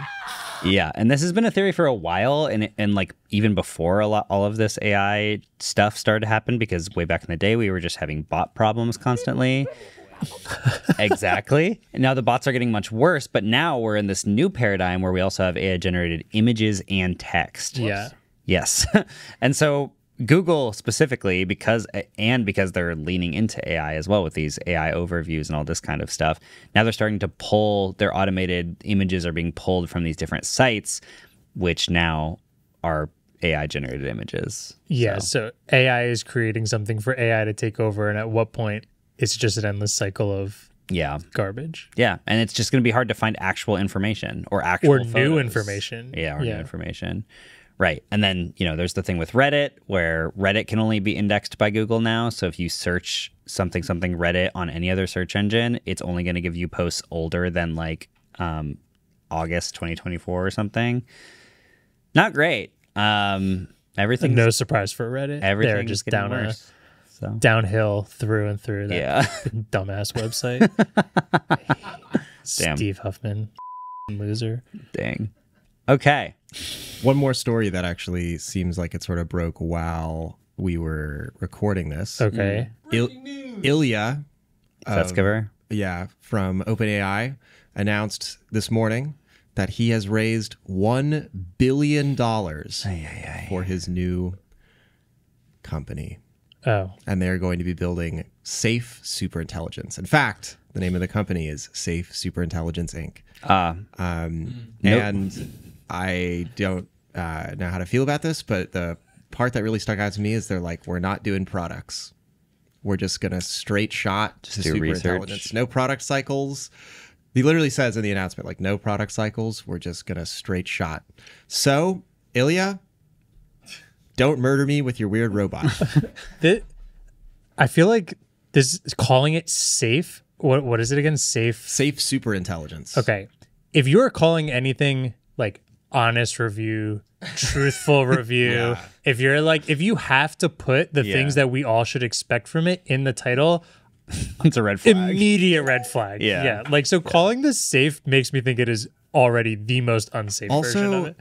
Yeah, and this has been a theory for a while, and and like even before a lot, all of this AI stuff started to happen, because way back in the day we were just having bot problems constantly. *laughs* exactly. And now the bots are getting much worse, but now we're in this new paradigm where we also have AI generated images and text. yeah. Yes. *laughs* and so Google specifically because and because they're leaning into AI as well with these AI overviews and all this kind of stuff. Now they're starting to pull their automated images are being pulled from these different sites which now are AI generated images. Yeah. So. AI is creating something for AI to take over and at what point it's just an endless cycle of Yeah. garbage. Yeah, and it's just going to be hard to find actual information or actual Or new information. Yeah, or new information. Right. And then, you know, there's the thing with Reddit where Reddit can only be indexed by Google now. So if you search something, something Reddit on any other search engine, it's only going to give you posts older than like um, August 2024 or something. Not great. Um, everything's, No surprise for Reddit. Everything They're just down a. So, downhill through and through that yeah. *laughs* dumbass website. *laughs* Damn. Steve Huffman, loser. Dang. Okay. One more story that actually seems like it sort of broke while we were recording this. Okay. Il- Ilya, Sutskever. yeah, from OpenAI, announced this morning that he has raised one billion dollars for his new company. Oh, and they're going to be building Safe Superintelligence. In fact, the name of the company is Safe Superintelligence Inc. Uh, Um, Nope. And I don't uh, know how to feel about this, but the part that really stuck out to me is they're like, we're not doing products. We're just gonna straight shot to do superintelligence. research. No product cycles. He literally says in the announcement, like, no product cycles. We're just gonna straight shot. So, Ilya, don't murder me with your weird robot. *laughs* Thi- I feel like this calling it safe. What what is it again? Safe. Safe super intelligence. Okay. If you're calling anything like honest review, truthful *laughs* review, if you're like if you have to put the Yeah. things that we all should expect from it in the title, *laughs* it's a red flag. immediate red flag. Yeah. Yeah. Like so calling this safe makes me think it is already the most unsafe version of Also, it.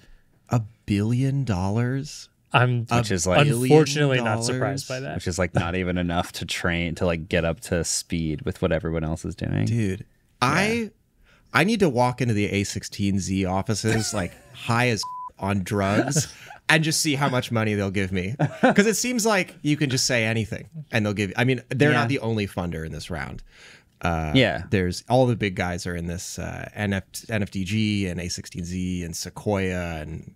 a billion dollars. I'm Which is like- unfortunately billion not surprised by that. which is like not even enough to train to like get up to speed with what everyone else is doing. Dude, I I need to walk into the A16Z offices *laughs* like high as on drugs and just see how much money they'll give me. Because it seems like you can just say anything and they'll give. you. I mean, they're Yeah. not the only funder in this round. yeah, There's all the big guys are in this uh, NF, NFDG and A16Z and Sequoia and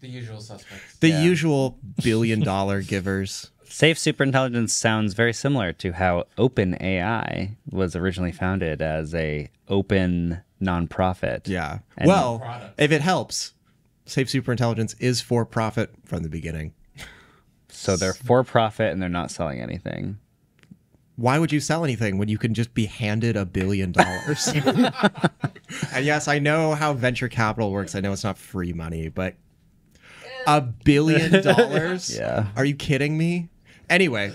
The usual suspects. the usual billion dollar givers. Safe Superintelligence sounds very similar to how OpenAI was originally founded as a open nonprofit. Yeah. And- well, if it helps, Safe Superintelligence is for profit from the beginning. So they're for profit and they're not selling anything. why would you sell anything when you can just be handed a billion dollars? *laughs* and yes, I know how venture capital works. I know it's not free money, but a billion *laughs* dollars? Yeah. Are you kidding me? Anyway,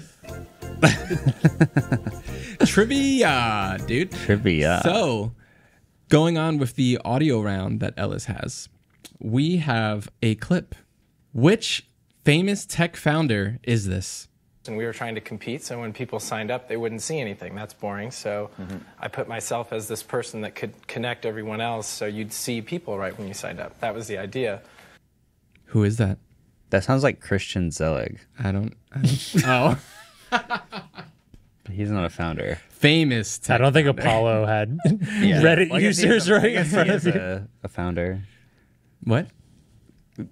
*laughs* Trivia, dude. Trivia. So, going on with the audio round that Ellis has, we have a clip. Which famous tech founder is this? and we were trying to compete so when people signed up they wouldn't see anything that's boring so mm-hmm. i put myself as this person that could connect everyone else so you'd see people right when you signed up that was the idea Who is that? that sounds like Christian Zelig. I don't. I *laughs* don't oh, But *laughs* he's not a founder. famous. Tech I don't think founder. Apollo had *laughs* *laughs* Reddit Well, I guess he users is a- I right in guess he front is of you. a, a founder. What?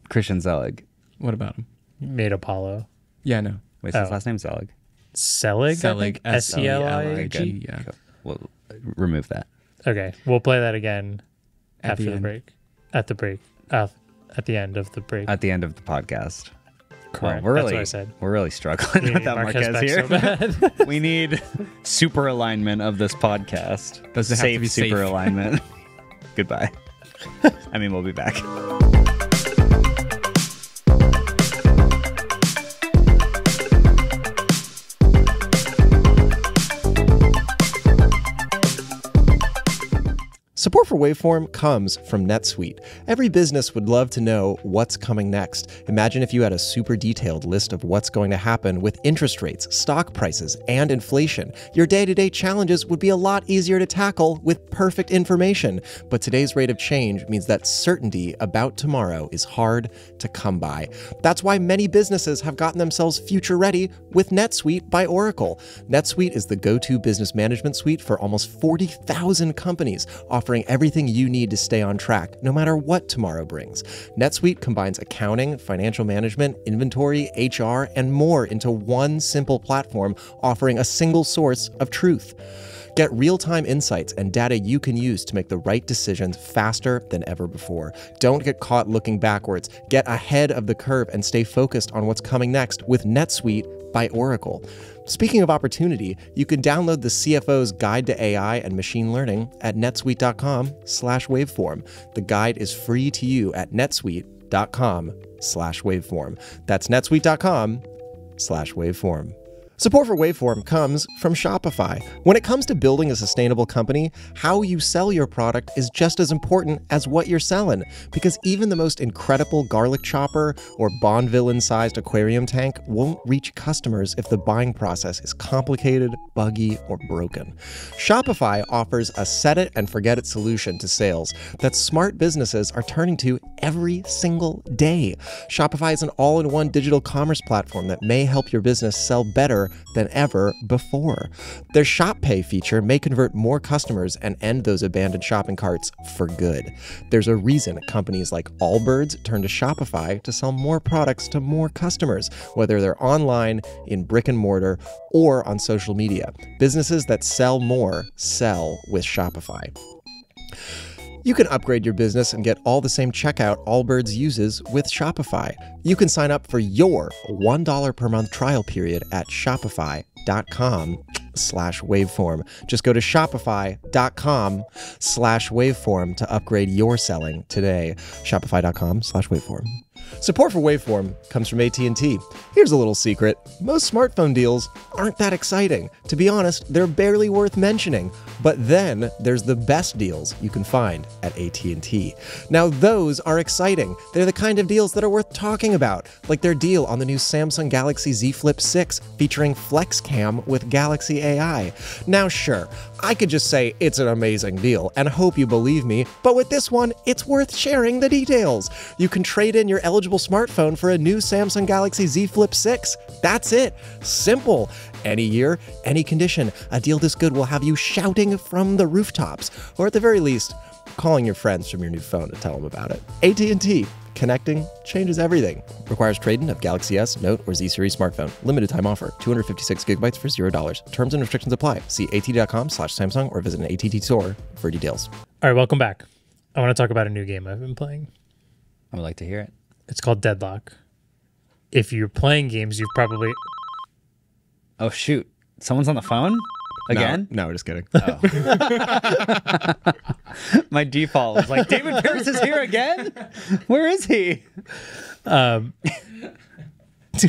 Christian Zelig. What about him? Made Apollo. Yeah, no. Wait, his Oh. last name Zelig. Selig? Selig, S E L I S-E-L-I-G. G. Yeah. We'll remove that. Okay, we'll play that again At after the the, break. At the break. Uh, at the end of the break. At the end of the podcast. Well, we're That's really, what I said. We're really struggling We with that Marques Marques here. so bad. *laughs* we need super alignment of this podcast. Does it have to safe be safe? super alignment? *laughs* Goodbye. I mean, we'll be back. Support for Waveform comes from NetSuite. Every business would love to know what's coming next. Imagine if you had a super detailed list of what's going to happen with interest rates, stock prices, and inflation. Your day to day challenges would be a lot easier to tackle with perfect information. But today's rate of change means that certainty about tomorrow is hard to come by. That's why many businesses have gotten themselves future ready with NetSuite by Oracle. NetSuite is the go to business management suite for almost 40,000 companies, offering everything you need to stay on track, no matter what tomorrow brings. NetSuite combines accounting, financial management, inventory, HR, and more into one simple platform, offering a single source of truth. Get real time insights and data you can use to make the right decisions faster than ever before. Don't get caught looking backwards. Get ahead of the curve and stay focused on what's coming next with NetSuite by Oracle. Speaking of opportunity, you can download the CFO's Guide to AI and Machine Learning at netsuite.com slash waveform. The guide is free to you at netsuite.com slash waveform. That's netsuite.com/waveform. Support for Waveform comes from Shopify. When it comes to building a sustainable company, how you sell your product is just as important as what you're selling. Because even the most incredible garlic chopper or Bond villain sized aquarium tank won't reach customers if the buying process is complicated, buggy, or broken. Shopify offers a set it and forget it solution to sales that smart businesses are turning to every single day. Shopify is an all in one digital commerce platform that may help your business sell better than ever before. Their Shop Pay feature may convert more customers and end those abandoned shopping carts for good. There's a reason companies like Allbirds turn to Shopify to sell more products to more customers, whether they're online, in brick and mortar, or on social media. Businesses that sell more sell with Shopify. You can upgrade your business and get all the same checkout Allbirds uses with Shopify. You can sign up for your $1 per month trial period at shopify.com slash waveform. Just go to shopify.com slash waveform to upgrade your selling today. Shopify.com slash waveform. Support for Waveform comes from AT&T. Here's a little secret. Most smartphone deals aren't that exciting. To be honest, they're barely worth mentioning. But then there's the best deals you can find at AT&T. Now those are exciting. They're the kind of deals that are worth talking about, like their deal on the new Samsung Galaxy Z Flip 6 featuring FlexCam with Galaxy AI. Now sure, I could just say it's an amazing deal and hope you believe me, but with this one, it's worth sharing the details. You can trade in your eligible smartphone for a new Samsung Galaxy Z Flip 6. That's it. Simple. Any year, any condition. A deal this good will have you shouting from the rooftops, or at the very least, calling your friends from your new phone to tell them about it. AT&T. Connecting changes everything. Requires trade-in of Galaxy S, Note, or Z series smartphone. Limited time offer. 256 gigabytes for $0. Terms and restrictions apply. See att.com slash Samsung or visit an ATT store for details. All right, welcome back. I want to talk about a new game I've been playing. I would like to hear it. It's called Deadlock. If you're playing games, you've probably Oh shoot! Someone's on the phone again. No, no, just kidding. *laughs* My default is like, David Pierce is here again. Where is he? Um, *laughs*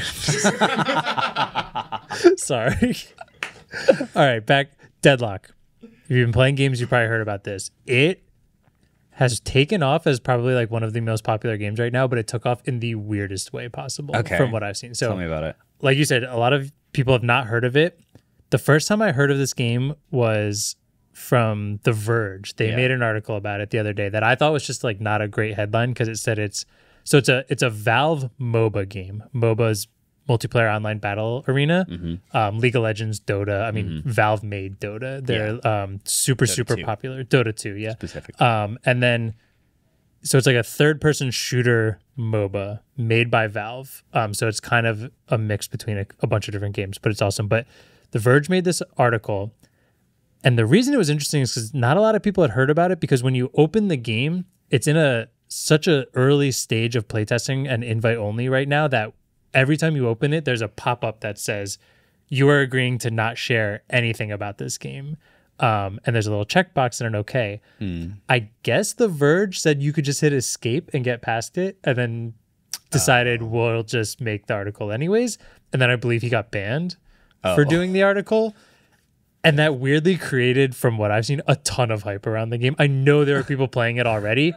sorry. All right, back Deadlock. If you've been playing games, you probably heard about this. It has taken off as probably like one of the most popular games right now, but it took off in the weirdest way possible Okay. from what I've seen. So Tell me about it. like you said, a lot of people have not heard of it. The first time I heard of this game was from The Verge. They Yeah. made an article about it the other day that I thought was just like not a great headline because it said it's so it's a it's a Valve MOBA game. MOBA's multiplayer online battle arena. Mm-hmm. Um, League of Legends, Dota. I mean, Valve made Dota. They're um, super super 2. popular. Dota two, yeah. Specifically. Um, and then, so it's like a third person shooter MOBA made by Valve. Um, so it's kind of a mix between a, a bunch of different games, but it's awesome. But The Verge made this article. And the reason it was interesting is because not a lot of people had heard about it because when you open the game, it's in a such a early stage of playtesting and invite only right now that every time you open it, there's a pop up that says you are agreeing to not share anything about this game. Um, and there's a little checkbox and an okay. I guess The Verge said you could just hit escape and get past it, and then decided we'll just make the article anyways. And then I believe he got banned for oh. doing the article. And that weirdly created, from what I've seen, a ton of hype around the game. I know there are people playing it already,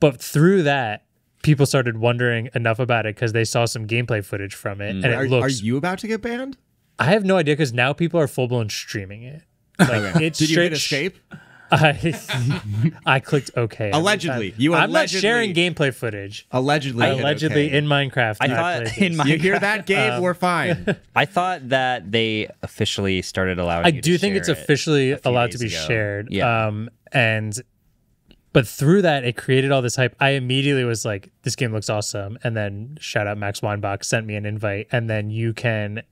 but through that, people started wondering enough about it because they saw some gameplay footage from it, mm. and it are, are you about to get banned? I have no idea because now people are full blown streaming it. *laughs* Like it's Did you straight hit escape? I, *laughs* I clicked okay. Allegedly. time. You I'm not sharing gameplay footage. Allegedly. hit Allegedly okay. in Minecraft. I I thought played in this. my You hear that, Gabe? We're fine. *laughs* I thought that they officially started allowing. I you to do think it's share it officially a allowed to be ago. shared. Yeah. Um, and but through that, it created all this hype. I immediately was like, "This game looks awesome!" And then shout out Max Weinbach sent me an invite, and then you can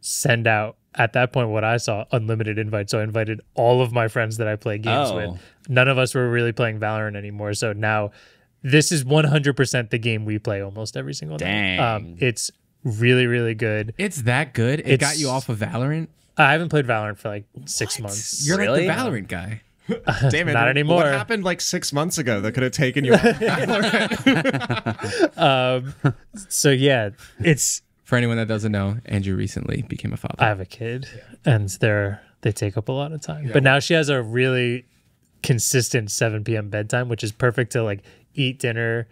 send out at that point what I saw unlimited invites. So I invited all of my friends that I play games Oh. with. None of us were really playing Valorant anymore. So now this is 100% the game we play almost every single day. Um, it's really, really good. It's that good. It got you off of Valorant. I haven't played Valorant for like six months. You're Really? like the Valorant guy. *laughs* Damn it. Not anymore. What happened like six months ago that could have taken you off? *laughs* *laughs* So yeah, it's For anyone that doesn't know, Andrew recently became a father. I have a kid, and they're they take up a lot of time. But now she has a really consistent 7 p.m. bedtime, which is perfect to like eat dinner,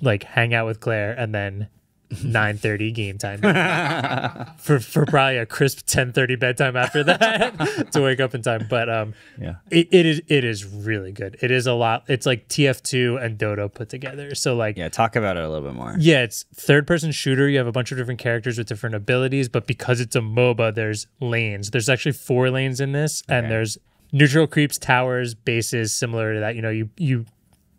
like hang out with Claire, and then 9:30 game time *laughs* for for probably a crisp 10:30 bedtime after that *laughs* to wake up in time. But um, Yeah. it, it is it is really good. It is a lot. It's like TF2 and Dota put together. So like Yeah, talk about it a little bit more. yeah, it's third person shooter. You have a bunch of different characters with different abilities, but because it's a MOBA, there's lanes. There's actually four lanes in this, and there's neutral creeps, towers, bases, similar to that. You know, you you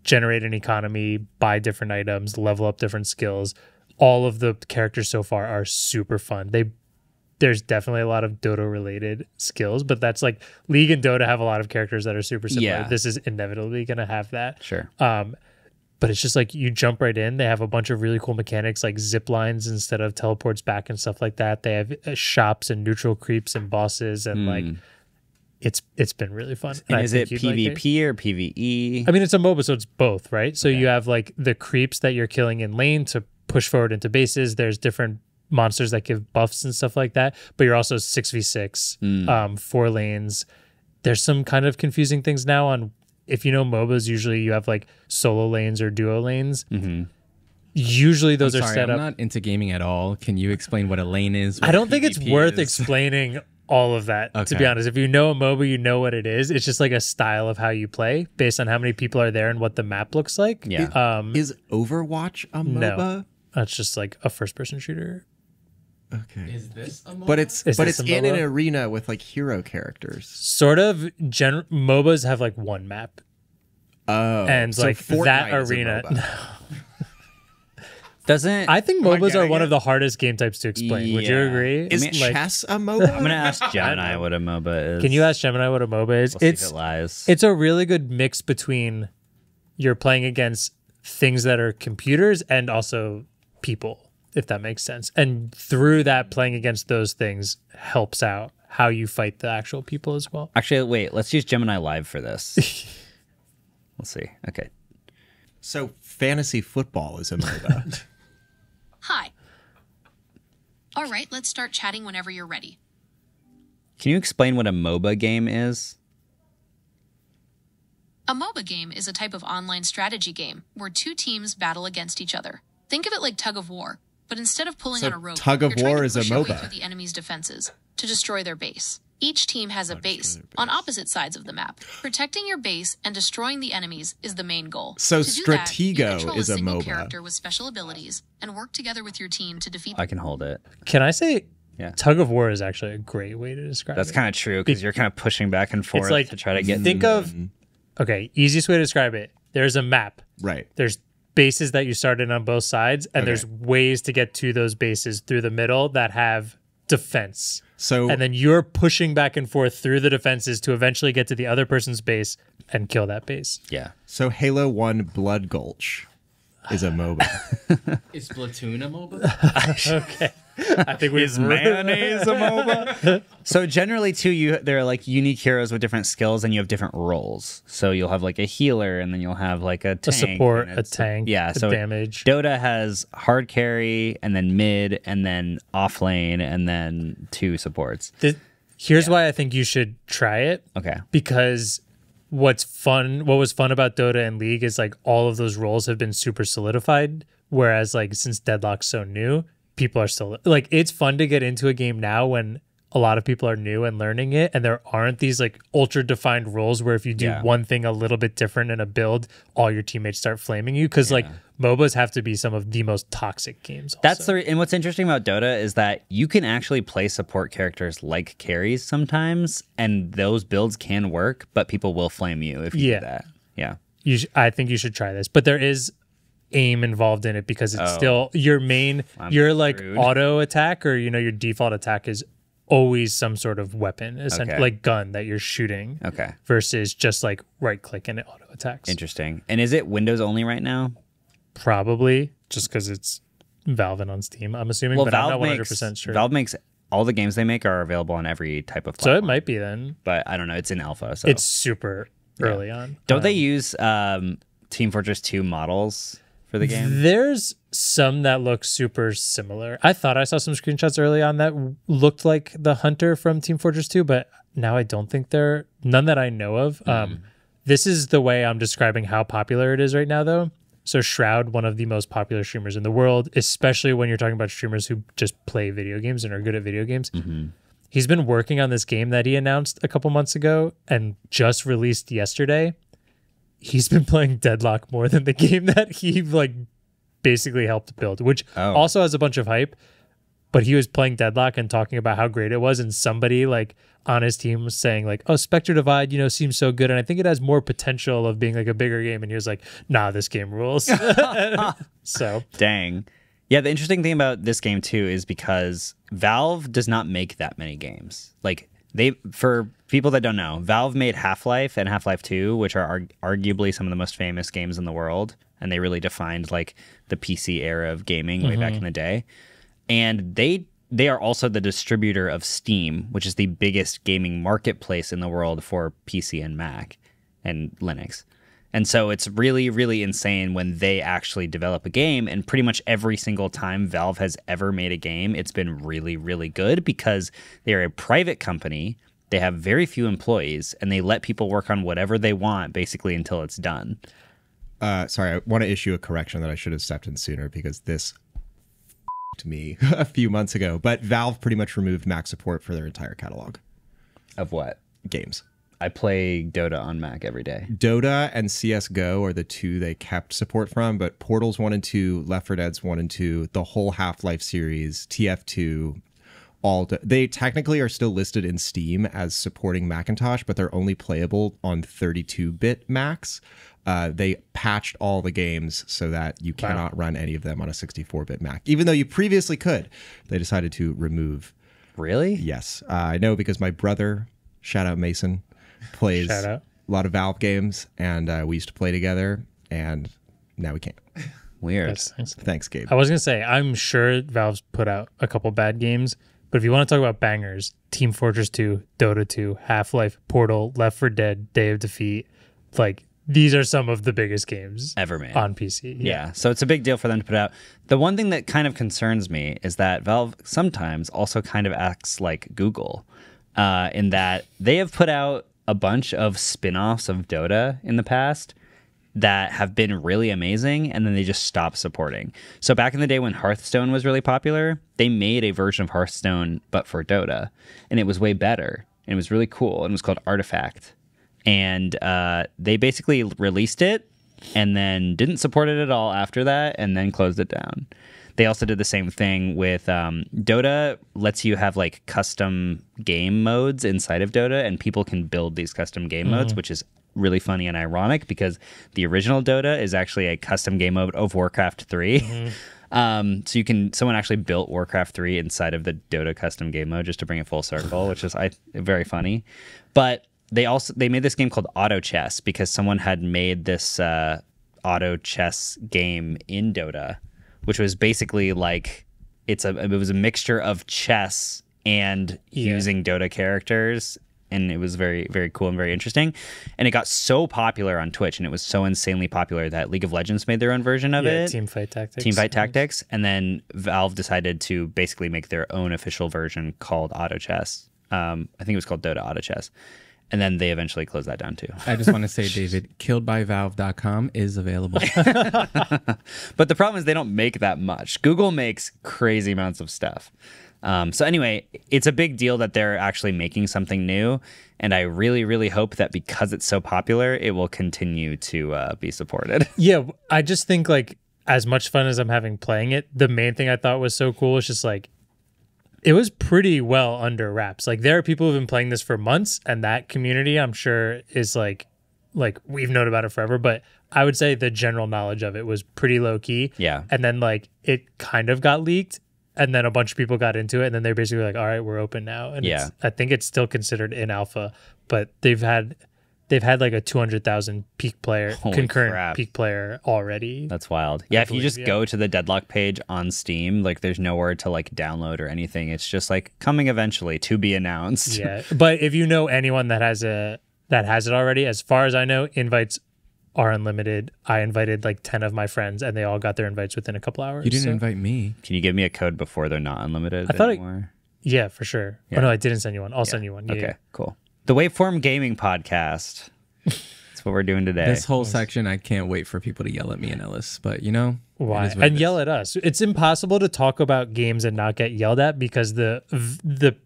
generate an economy, buy different items, level up different skills. All of the characters so far are super fun. They there's definitely a lot of Dota related skills, but that's like League and Dota have a lot of characters that are super similar. Yeah. This is inevitably going to have that Sure. um but it's just like you jump right in they have a bunch of really cool mechanics like zip lines instead of teleports back and stuff like that they have uh, shops and neutral creeps and bosses and like it's it's been really fun Hmm. And I is it you'd like PvP or PvE? i mean it's a moba so it's both right so you have like the creeps that you're killing in lane to push forward into bases there's different monsters that give buffs and stuff like that but you're also 6v6 Hmm. um four lanes there's some kind of confusing things now on if you know MOBAs, usually you have like solo lanes or duo lanes. Usually those I'm are sorry, set I'm up. not into gaming at all. Can you explain what a lane is? I don't think it's PvP worth is? *laughs* explaining all of that, to be honest. If you know a MOBA, you know what it is. It's just like a style of how you play based on how many people are there and what the map looks like. Yeah. Um, Is Overwatch a No. MOBA? that's just like a first person shooter. Okay. Is this a But it's Is but this it's a in an MOBA? arena with like hero characters. Sort of. Gen- MOBAs have like one map. Oh, And, so like, Fortnite that is a arena- MOBA. *laughs* Doesn't I think Am I MOBAs are getting one it? of the hardest game types to explain. Would you Yeah. agree? Is mean, chess a MOBA? I'm gonna ask *laughs* Gemini what a MOBA is. Can you ask Gemini what a MOBA is? We'll see if it's it lies. it's a really good mix between you're playing against things that are computers and also people, if that makes sense. And through that, mm. playing against those things helps out how you fight the actual people as well. Actually, wait. Let's use Gemini Live for this. *laughs* Let's see. Okay. So fantasy football is a MOBA. *laughs* Hi. All right, let's start chatting whenever you're ready. Can you explain what a MOBA game is? A MOBA game is a type of online strategy game where two teams battle against each other. Think of it like tug of war, but instead of pulling So on a rope, tug of you're trying war to is a push MOBA. through the enemy's defenses to destroy their base. Each team has a base on opposite sides of the map. Protecting your base and destroying the enemies is the main goal. So To do that, you Stratego control is a single MOBA. character with special abilities and work together with your team to defeat I can hold it. Can I say Yeah. tug of war is actually a great way to describe That's it? kind of true because you're kind of pushing back and forth it's like to try to get. think of mm-hmm. okay, easiest way to describe it. There's a map. right. there's bases that you started on both sides and there's ways to get to those bases through the middle that have defense So and then you're pushing back and forth through the defenses to eventually get to the other person's base and kill that base yeah. so Halo 1 Blood Gulch is a MOBA. *laughs* Is Splatoon a MOBA? *laughs* okay i think we Is *laughs* mayonnaise a MOBA? so generally, too, you there are like unique heroes with different skills, and you have different roles. So you'll have like a healer, and then you'll have like a a support a tank Yeah. So damage Dota has hard carry, and then mid, and then off lane, and then two supports. Th- here's why i think you should try it Okay. because what's fun what was fun about dota and league is like all of those roles have been super solidified whereas like since deadlock's so new people are still like it's fun to get into a game now when a lot of people are new and learning it and there aren't these like ultra defined rules where if you do Yeah. one thing a little bit different in a build all your teammates start flaming you because like mobas have to be some of the most toxic games also. That's the and what's interesting about Dota is that you can actually play support characters like carries sometimes, and those builds can work, but people will flame you if you Yeah. do that. Yeah. you sh- I think you should try this. But there is aim involved in it because it's still your main *laughs* your like auto attack or you know your default attack is always some sort of weapon, essentially Okay. like gun that you're shooting Okay. versus just like right click and it auto attacks. Interesting. And is it Windows only right now? Probably just because it's Valve and on Steam. I'm assuming, Well, but Valve I'm not 100 percent sure. Valve makes all the games they make are available on every type of Platform. so it might be then. but I don't know. It's in alpha, so It's super early on. don't they use um, Team Fortress 2 models for the game? There's some that look super similar. I thought I saw some screenshots early on that looked like the hunter from Team Fortress 2, but now I don't think they're none that I know of. Um, this is the way I'm describing how popular it is right now, though. So Shroud, one of the most popular streamers in the world, especially when you're talking about streamers who just play video games and are good at video games. He's been working on this game that he announced a couple months ago and just released yesterday. He's been playing Deadlock more than the game that he like basically helped build, which Oh. also has a bunch of hype. But he was playing Deadlock and talking about how great it was, and somebody like on his team was saying like, "Oh, Spectre Divide, you know, seems so good, and I think it has more potential of being like a bigger game." And he was like, "Nah, this game rules." *laughs* *laughs* so Dang. Yeah, the interesting thing about this game too is because Valve does not make that many games. Like they for people that don't know, Valve made Half-Life and Half-Life 2, which are arg- arguably some of the most famous games in the world, and they really defined like the PC era of gaming way back mm-hmm. in the day. And they they are also the distributor of Steam, which is the biggest gaming marketplace in the world for PC and Mac and Linux. And so it's really, really insane when they actually develop a game. And pretty much every single time Valve has ever made a game, it's been really, really good because they're a private company. They have very few employees and they let people work on whatever they want basically until it's done. Uh, sorry, I want to issue a correction that I should have stepped in sooner because this *laughs* to me *laughs* a few months ago. But Valve pretty much removed Mac support for their entire catalog Of what? games. I play Dota on Mac every day. Dota and CS:GO are the two they kept support from, but Portals 1 and 2, Left 4 Dead's 1 and 2, the whole Half-Life series, TF2, all they technically are still listed in Steam as supporting Macintosh, but they're only playable on 32-bit Macs. Uh, they patched all the games so that you cannot run any of them on a 64-bit Mac, even though you previously could. They decided to remove. Really? Yes, uh, I know because my brother, shout out Mason, plays Shout out. a lot of Valve games, and uh, we used to play together, and now we can't. Weird. that's nice. Thanks, Gabe. I was gonna say I'm sure Valve's put out a couple bad games, but if you want to talk about bangers, Team Fortress 2, Dota 2, Half Life, Portal, Left 4 Dead, Day of Defeat, like these are some of the biggest games Ever made. on PC. Yeah. So it's a big deal for them to put out. The one thing that kind of concerns me is that Valve sometimes also kind of acts like Google uh, in that they have put out a bunch of spin offs of Dota in the past that have been really amazing and then they just stop supporting. So back in the day when Hearthstone was really popular, they made a version of Hearthstone but for Dota and it was way better and it was really cool and it was called Artifact. And uh, they basically released it and then didn't support it at all after that and then closed it down. They also did the same thing with um, Dota lets you have like custom game modes inside of Dota and people can build these custom game modes, which is really funny and ironic because the original Dota is actually a custom game mode of Warcraft 3. *laughs* Um, so you can someone actually built Warcraft 3 inside of the Dota custom game mode just to bring it full circle, which is I very funny. But they also they made this game called Auto Chess because someone had made this uh, auto chess game in Dota, which was basically like it's a it was a mixture of chess and Yeah. using Dota characters and it was very very cool and very interesting and it got so popular on Twitch and it was so insanely popular that League of Legends made their own version of Yeah, it Team Fight Tactics. Team Fight Tactics, and then Valve decided to basically make their own official version called Auto Chess. Um, I think it was called Dota Auto Chess, and then they eventually closed that down too. I just want to say, *laughs* David, killedbyvalve.com is available. *laughs* *laughs* But the problem is they don't make that much. Google makes crazy amounts of stuff. Um, so anyway, it's a big deal that they're actually making something new, and I really, really hope that because it's so popular, it will continue to uh, be supported. Yeah, I just think like as much fun as I'm having playing it, the main thing I thought was so cool is just like it was pretty well under wraps. Like there are people who've been playing this for months, and that community I'm sure is like like we've known about it forever. But I would say the general knowledge of it was pretty low key. Yeah. and then like it kind of got leaked. And then a bunch of people got into it, and then they're basically like, "All right, we're open now." And Yeah. I think it's still considered in alpha, but they've had they've had like a two hundred thousand peak player Holy concurrent crap. peak player already. That's wild. Yeah, if you just yeah. go to the Deadlock page on Steam, like there's nowhere to like download or anything. It's just like coming eventually to be announced. yeah, *laughs* but if you know anyone that has a that has it already, as far as I know, invites are unlimited. I invited like ten of my friends, and they all got their invites within a couple hours. You didn't so- invite me. Can you give me a code before they're not unlimited I thought it- anymore? Yeah, for sure. Oh, yeah. Oh no, I didn't send you one. I'll send you one. Yeah, okay, yeah. cool. The Waveform Gaming Podcast. That's what we're doing today. This whole section, I can't wait for people to yell at me and Ellis. But you know, Why? is what it And yell at us. It's impossible to talk about games and not get yelled at because the the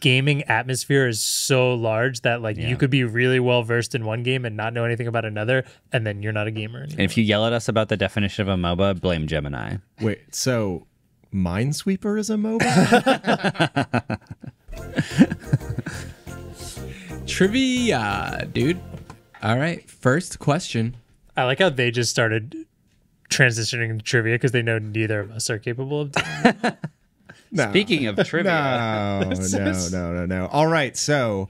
gaming atmosphere is so large that like Yeah. you could be really well versed in one game and not know anything about another, and then you're not a gamer anymore. and if you yell at us about the definition of a MOBA, blame Gemini. Wait, so Minesweeper is a MOBA? *laughs* *laughs* Trivia, dude. All right, first question. I like how they just started transitioning to trivia because they know neither of us are capable of doing it. *laughs* No. Speaking of *laughs* trivia, No, *laughs* no, no, no, no. All right. So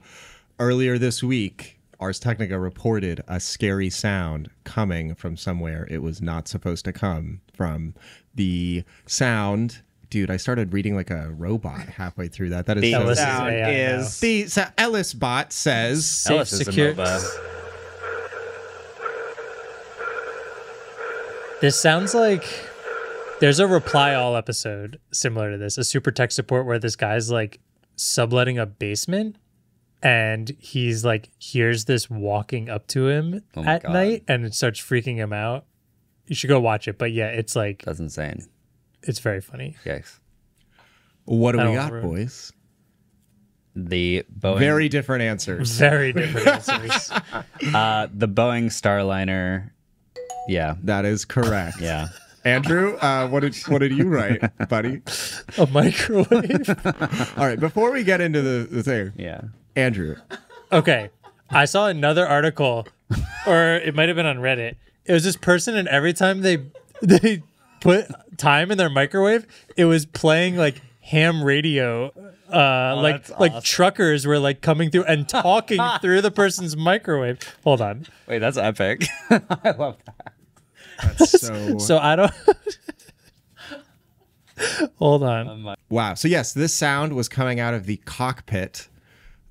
earlier this week, Ars Technica reported a scary sound coming from somewhere it was not supposed to come from. The sound, dude, I started reading like a robot halfway through that. That is the so Ellis is sound is the so Ellis bot says Ellis is a secure- This sounds like there's a reply all episode similar to this, a super tech support where this guy's like subletting a basement and he's like hears this walking up to him Oh at God. night and it starts freaking him out. You should go watch it, but yeah, it's like That's insane. It's very funny. Yikes. What do I we don't got, remember. boys? The Boeing, Very different answers. Very different answers. *laughs* uh, the Boeing Starliner. Yeah, That is correct. yeah. Andrew, uh, what did what did you write, buddy? a microwave. *laughs* All right, before we get into the, the thing, Yeah. Andrew, Okay. I saw another article, or it might have been on Reddit. It was this person, and every time they *laughs* they put time in their microwave, it was playing like ham radio. Uh, like like awesome. truckers were like coming through and talking *laughs* through the person's microwave. Hold on. Wait, that's epic. *laughs* I love that. That's *laughs* so So I don't. Hold on. Wow. So yes, this sound was coming out of the cockpit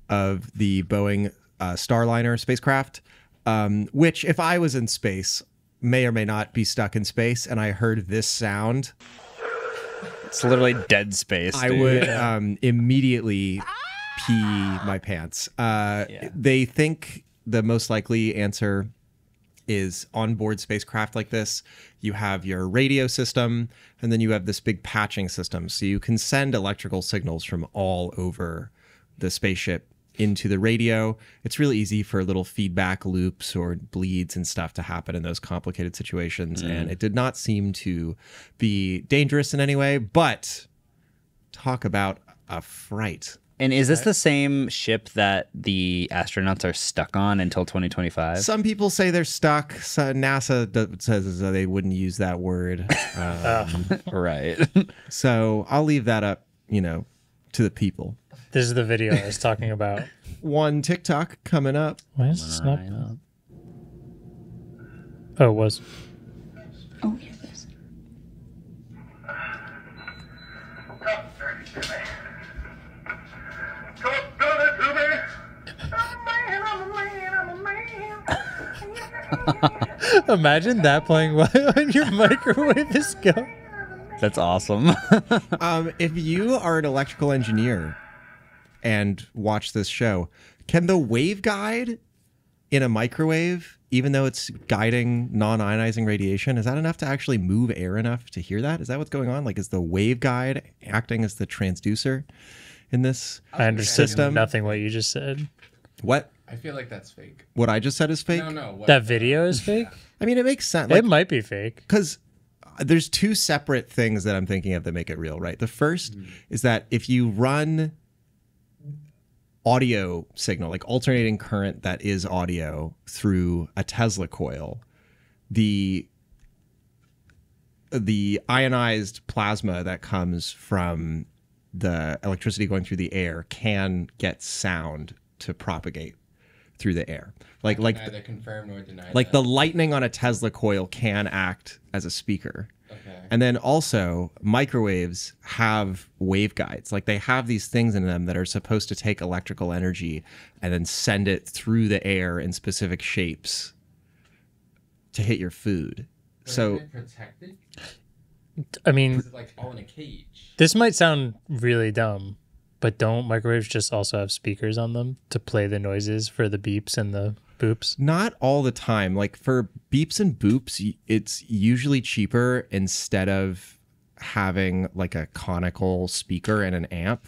of the Boeing uh, Starliner spacecraft, um, which, if I was in space, may or may not be stuck in space, and I heard this sound, It's literally dead space. I dude. would um, immediately pee my pants. Uh, They think the most likely answer is onboard spacecraft like this. You have your radio system, and then you have this big patching system. So you can send electrical signals from all over the spaceship into the radio. It's really easy for little feedback loops or bleeds and stuff to happen in those complicated situations. And it did not seem to be dangerous in any way, but talk about a fright. And is this the same ship that the astronauts are stuck on until 2025? Some people say they're stuck. So NASA says they wouldn't use that word. *laughs* Um, right. so I'll leave that up, you know, to the people. This is the video I was talking *laughs* about. One TikTok coming up. Why is this not? Oh, it was. Oh, here it is. *laughs* Imagine that playing *laughs* while your microwave is going. That's awesome. Um, if you are an electrical engineer and watch this show, can the waveguide in a microwave, even though it's guiding non-ionizing radiation, is that enough to actually move air enough to hear that? Is that what's going on? Like, is the waveguide acting as the transducer in this I understood system? nothing what you just said. What? I feel like that's fake. What I just said is fake. No, no. What, That video is fake. I mean, it makes sense. it might be fake. because uh, there's two separate things that I'm thinking of that make it real, right? The 1st mm. is that if you run audio signal, like alternating current that is audio through a Tesla coil, the the ionized plasma that comes from the electricity going through the air can get sound to propagate through the air. Like like neither confirm nor deny. like that. the lightning on a Tesla coil can act as a speaker. Okay. And then also microwaves have waveguides. Like they have these things in them that are supposed to take electrical energy and then send it through the air in specific shapes to hit your food. So protected? I mean, like all in a cage? this might sound really dumb, but don't microwaves just also have speakers on them to play the noises for the beeps and the boops. Not all the time. Like for beeps and boops, it's usually cheaper instead of having like a conical speaker and an amp.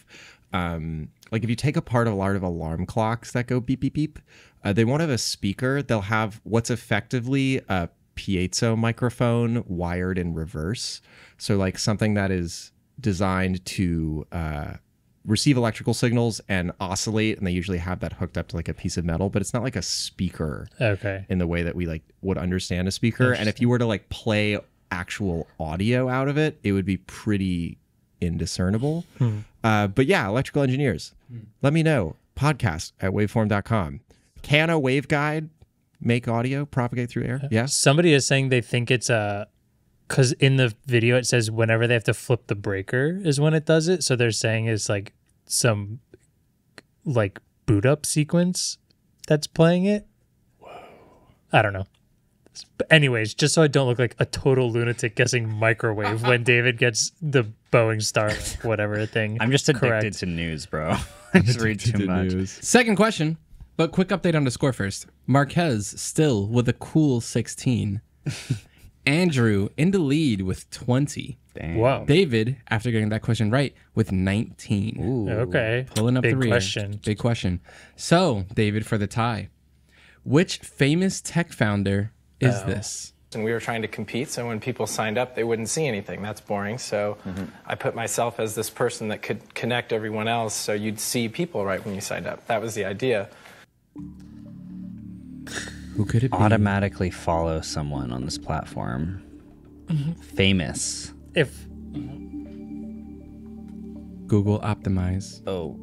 Um, like if you take apart a lot of alarm clocks that go beep beep beep, uh, they won't have a speaker. They'll have what's effectively a piezo microphone wired in reverse. So like something that is designed to uh, receive electrical signals and oscillate, and they usually have that hooked up to like a piece of metal, but it's not like a speaker Okay. in the way that we like would understand a speaker. And if you were to like play actual audio out of it, it would be pretty indiscernible. Hmm. Uh, but yeah, electrical engineers, hmm. let me know. Podcast at waveform.com. Can a waveguide make audio propagate through air? Uh, yes. Somebody is saying they think it's a because in the video it says whenever they have to flip the breaker is when it does it. So they're saying it's like some like boot up sequence that's playing it. Whoa. I don't know. But anyways, just so I don't look like a total lunatic guessing microwave when *laughs* David gets the Boeing Starlink, whatever thing. I'm just addicted correct. to news, bro. *laughs* I *laughs* just read too much. Second question, but quick update on the score first. Marques still with a cool 16. Andrew in the lead with 20. Dang. Wow. David, after getting that question right, with 19. Okay. Pulling up Big the rear. question. Big question. So, David, for the tie, which famous tech founder is Oh. this? And we were trying to compete, so when people signed up, they wouldn't see anything. That's boring. So mm-hmm. I put myself as this person that could connect everyone else, so you'd see people right when you signed up. That was the idea. Who could it be? Automatically follow someone on this platform. Famous. If Google Optimize. Oh,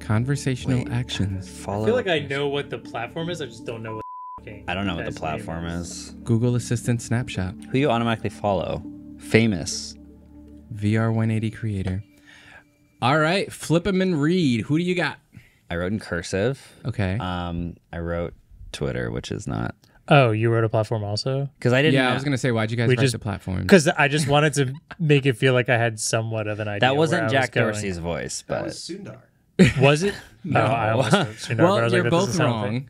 Conversational actions. follow. I feel like I know what the platform is, I just don't know what the I don't know what the platform is. Google Assistant Snapshot. Who you automatically follow? Famous. VR 180 creator. All right, flip 'em and read. Who do you got? I wrote in cursive. Okay. Um, I wrote Twitter, which is not Oh, you wrote a platform also? because I didn't. yeah, know- I was gonna say, why'd you guys We write just- the platform? Because I just wanted to make it feel like I had somewhat of an idea. that wasn't I was Jack going. Dorsey's voice, but that was Sundar. Was it? *laughs* Oh, no, I almost wrote Sundar, but I well, was you're that both wrong.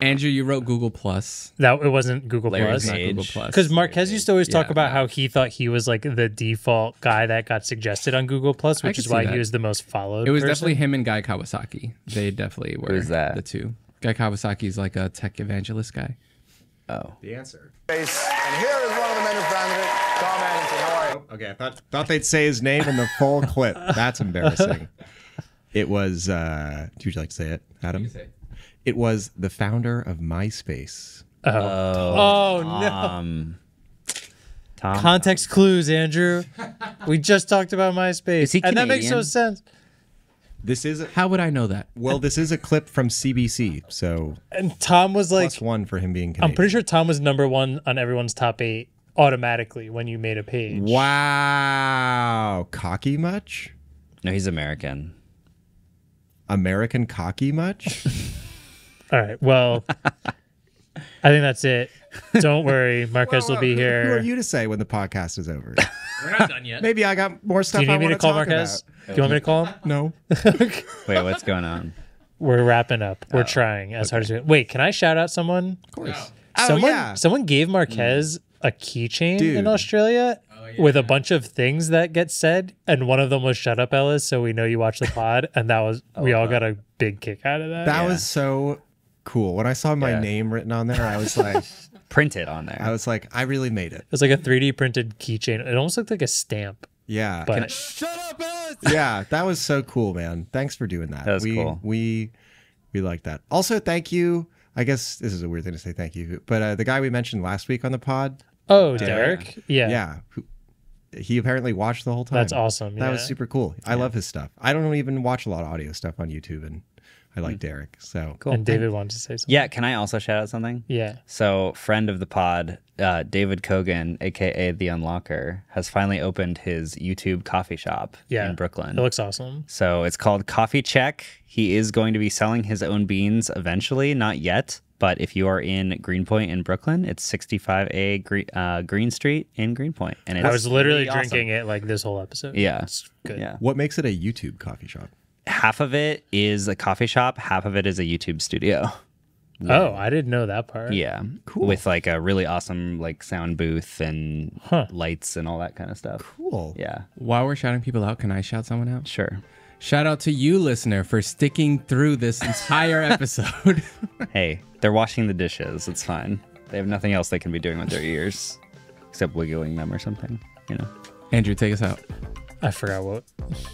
Andrew, you wrote Google Plus. That it wasn't Google Larry Plus. Page. Google Plus. Because Marques used to always talk about how he thought he was like the default guy that got suggested on Google Plus, which is why that. he was the most followed. It was person. definitely him and Guy Kawasaki. They definitely were. Who's that? The two. Guy Kawasaki is like a tech evangelist guy. oh, The answer. And here is one of the men who founded it, Tom Anderson. How are you? Okay, I thought thought they'd say his name in the full *laughs* clip. That's embarrassing. It was. uh Would you like to say it, Adam? It was the founder of MySpace. Oh Oh no! um, Tom. Context clues, Andrew. *laughs* we just talked about MySpace, Is he and that makes no sense. This is How would I know that? well. This is a clip from CBC, so And Tom was like, plus one for him being Canadian. I'm pretty sure Tom was number one on everyone's top eight automatically when you made a page. Wow, cocky much? No, he's American. American cocky much? *laughs* All right. Well, I think that's it. *laughs* Don't worry, Marques will be here. Who are you to say when the podcast is over? *laughs* We're not done yet. Maybe I got more stuff. Do stuff you I me to call Marques? about. Do you want me to call him? *laughs* No. Wait, what's going on? We're wrapping up. Oh, We're trying as hard as we can. Wait, can I shout out someone? Of course. Oh, Someone, yeah. someone gave Marques mm-hmm. a keychain Dude. in Australia oh, with a bunch of things that get said, and one of them was "Shut up, Ellis," so we know you watch the pod, and that was we all got a big kick out of that. That was so cool. When I saw my Yeah. name written on there, I was like, Printed on there. I was like, I really made it. It was like a 3D printed keychain. It almost looked like a stamp, Yeah. but Shut up, Ellis! *laughs* yeah, that was so cool, man. Thanks for doing that. That was we, cool. We we like that. Also, thank you. I guess this is a weird thing to say thank you, but uh, the guy we mentioned last week on the pod, oh, Derek, yeah, yeah, who, he apparently watched the whole time. That's awesome, That was super cool. I love his stuff. I don't even watch a lot of audio stuff on YouTube, and I like Derek. So cool. And David wanted to say something. Yeah, can I also shout out something? yeah. So, friend of the pod, uh, David Kogan, aka the Unlocker, has finally opened his YouTube coffee shop Yeah. in Brooklyn. It looks awesome. So it's called Coffee Check. He is going to be selling his own beans eventually, not yet. But if you are in Greenpoint in Brooklyn, it's 65A Green, uh, Green Street in Greenpoint, and it's I was literally really awesome. drinking it like this whole episode. Yeah, It's good. yeah. what makes it a YouTube coffee shop? Half of it is a coffee shop. Half of it is a YouTube studio. Oh, I didn't know that part. Yeah, cool. With like a really awesome like sound booth and Huh. lights and all that kind of stuff. Cool. Yeah, While we're shouting people out, can I shout someone out? sure. Shout out to you, listener, for sticking through this entire *laughs* episode. *laughs* Hey, they're washing the dishes. It's fine. They have nothing else they can be doing with their ears except wiggling them or something. You know. Andrew, take us out. I forgot what.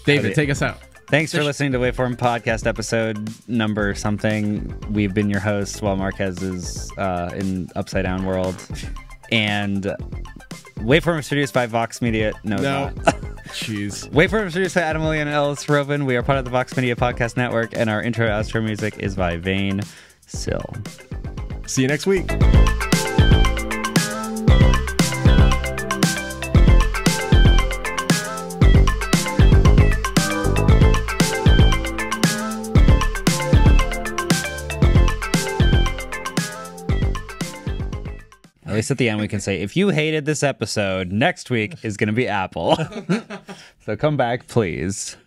David, take us out. Thanks for listening to Waveform Podcast episode number something. We've been your hosts while Marques is uh, in Upside Down World. And Waveform is produced by Vox Media. No, No. *laughs* *laughs* Jeez. Waveform is produced by Adam William and Ellis Rovin. We are part of the Vox Media Podcast Network, and our intro outro music is by Vane Sill. See you next week. Least at the end, we can say, if you hated this episode, next week is going to be Apple. *laughs* so come back, please.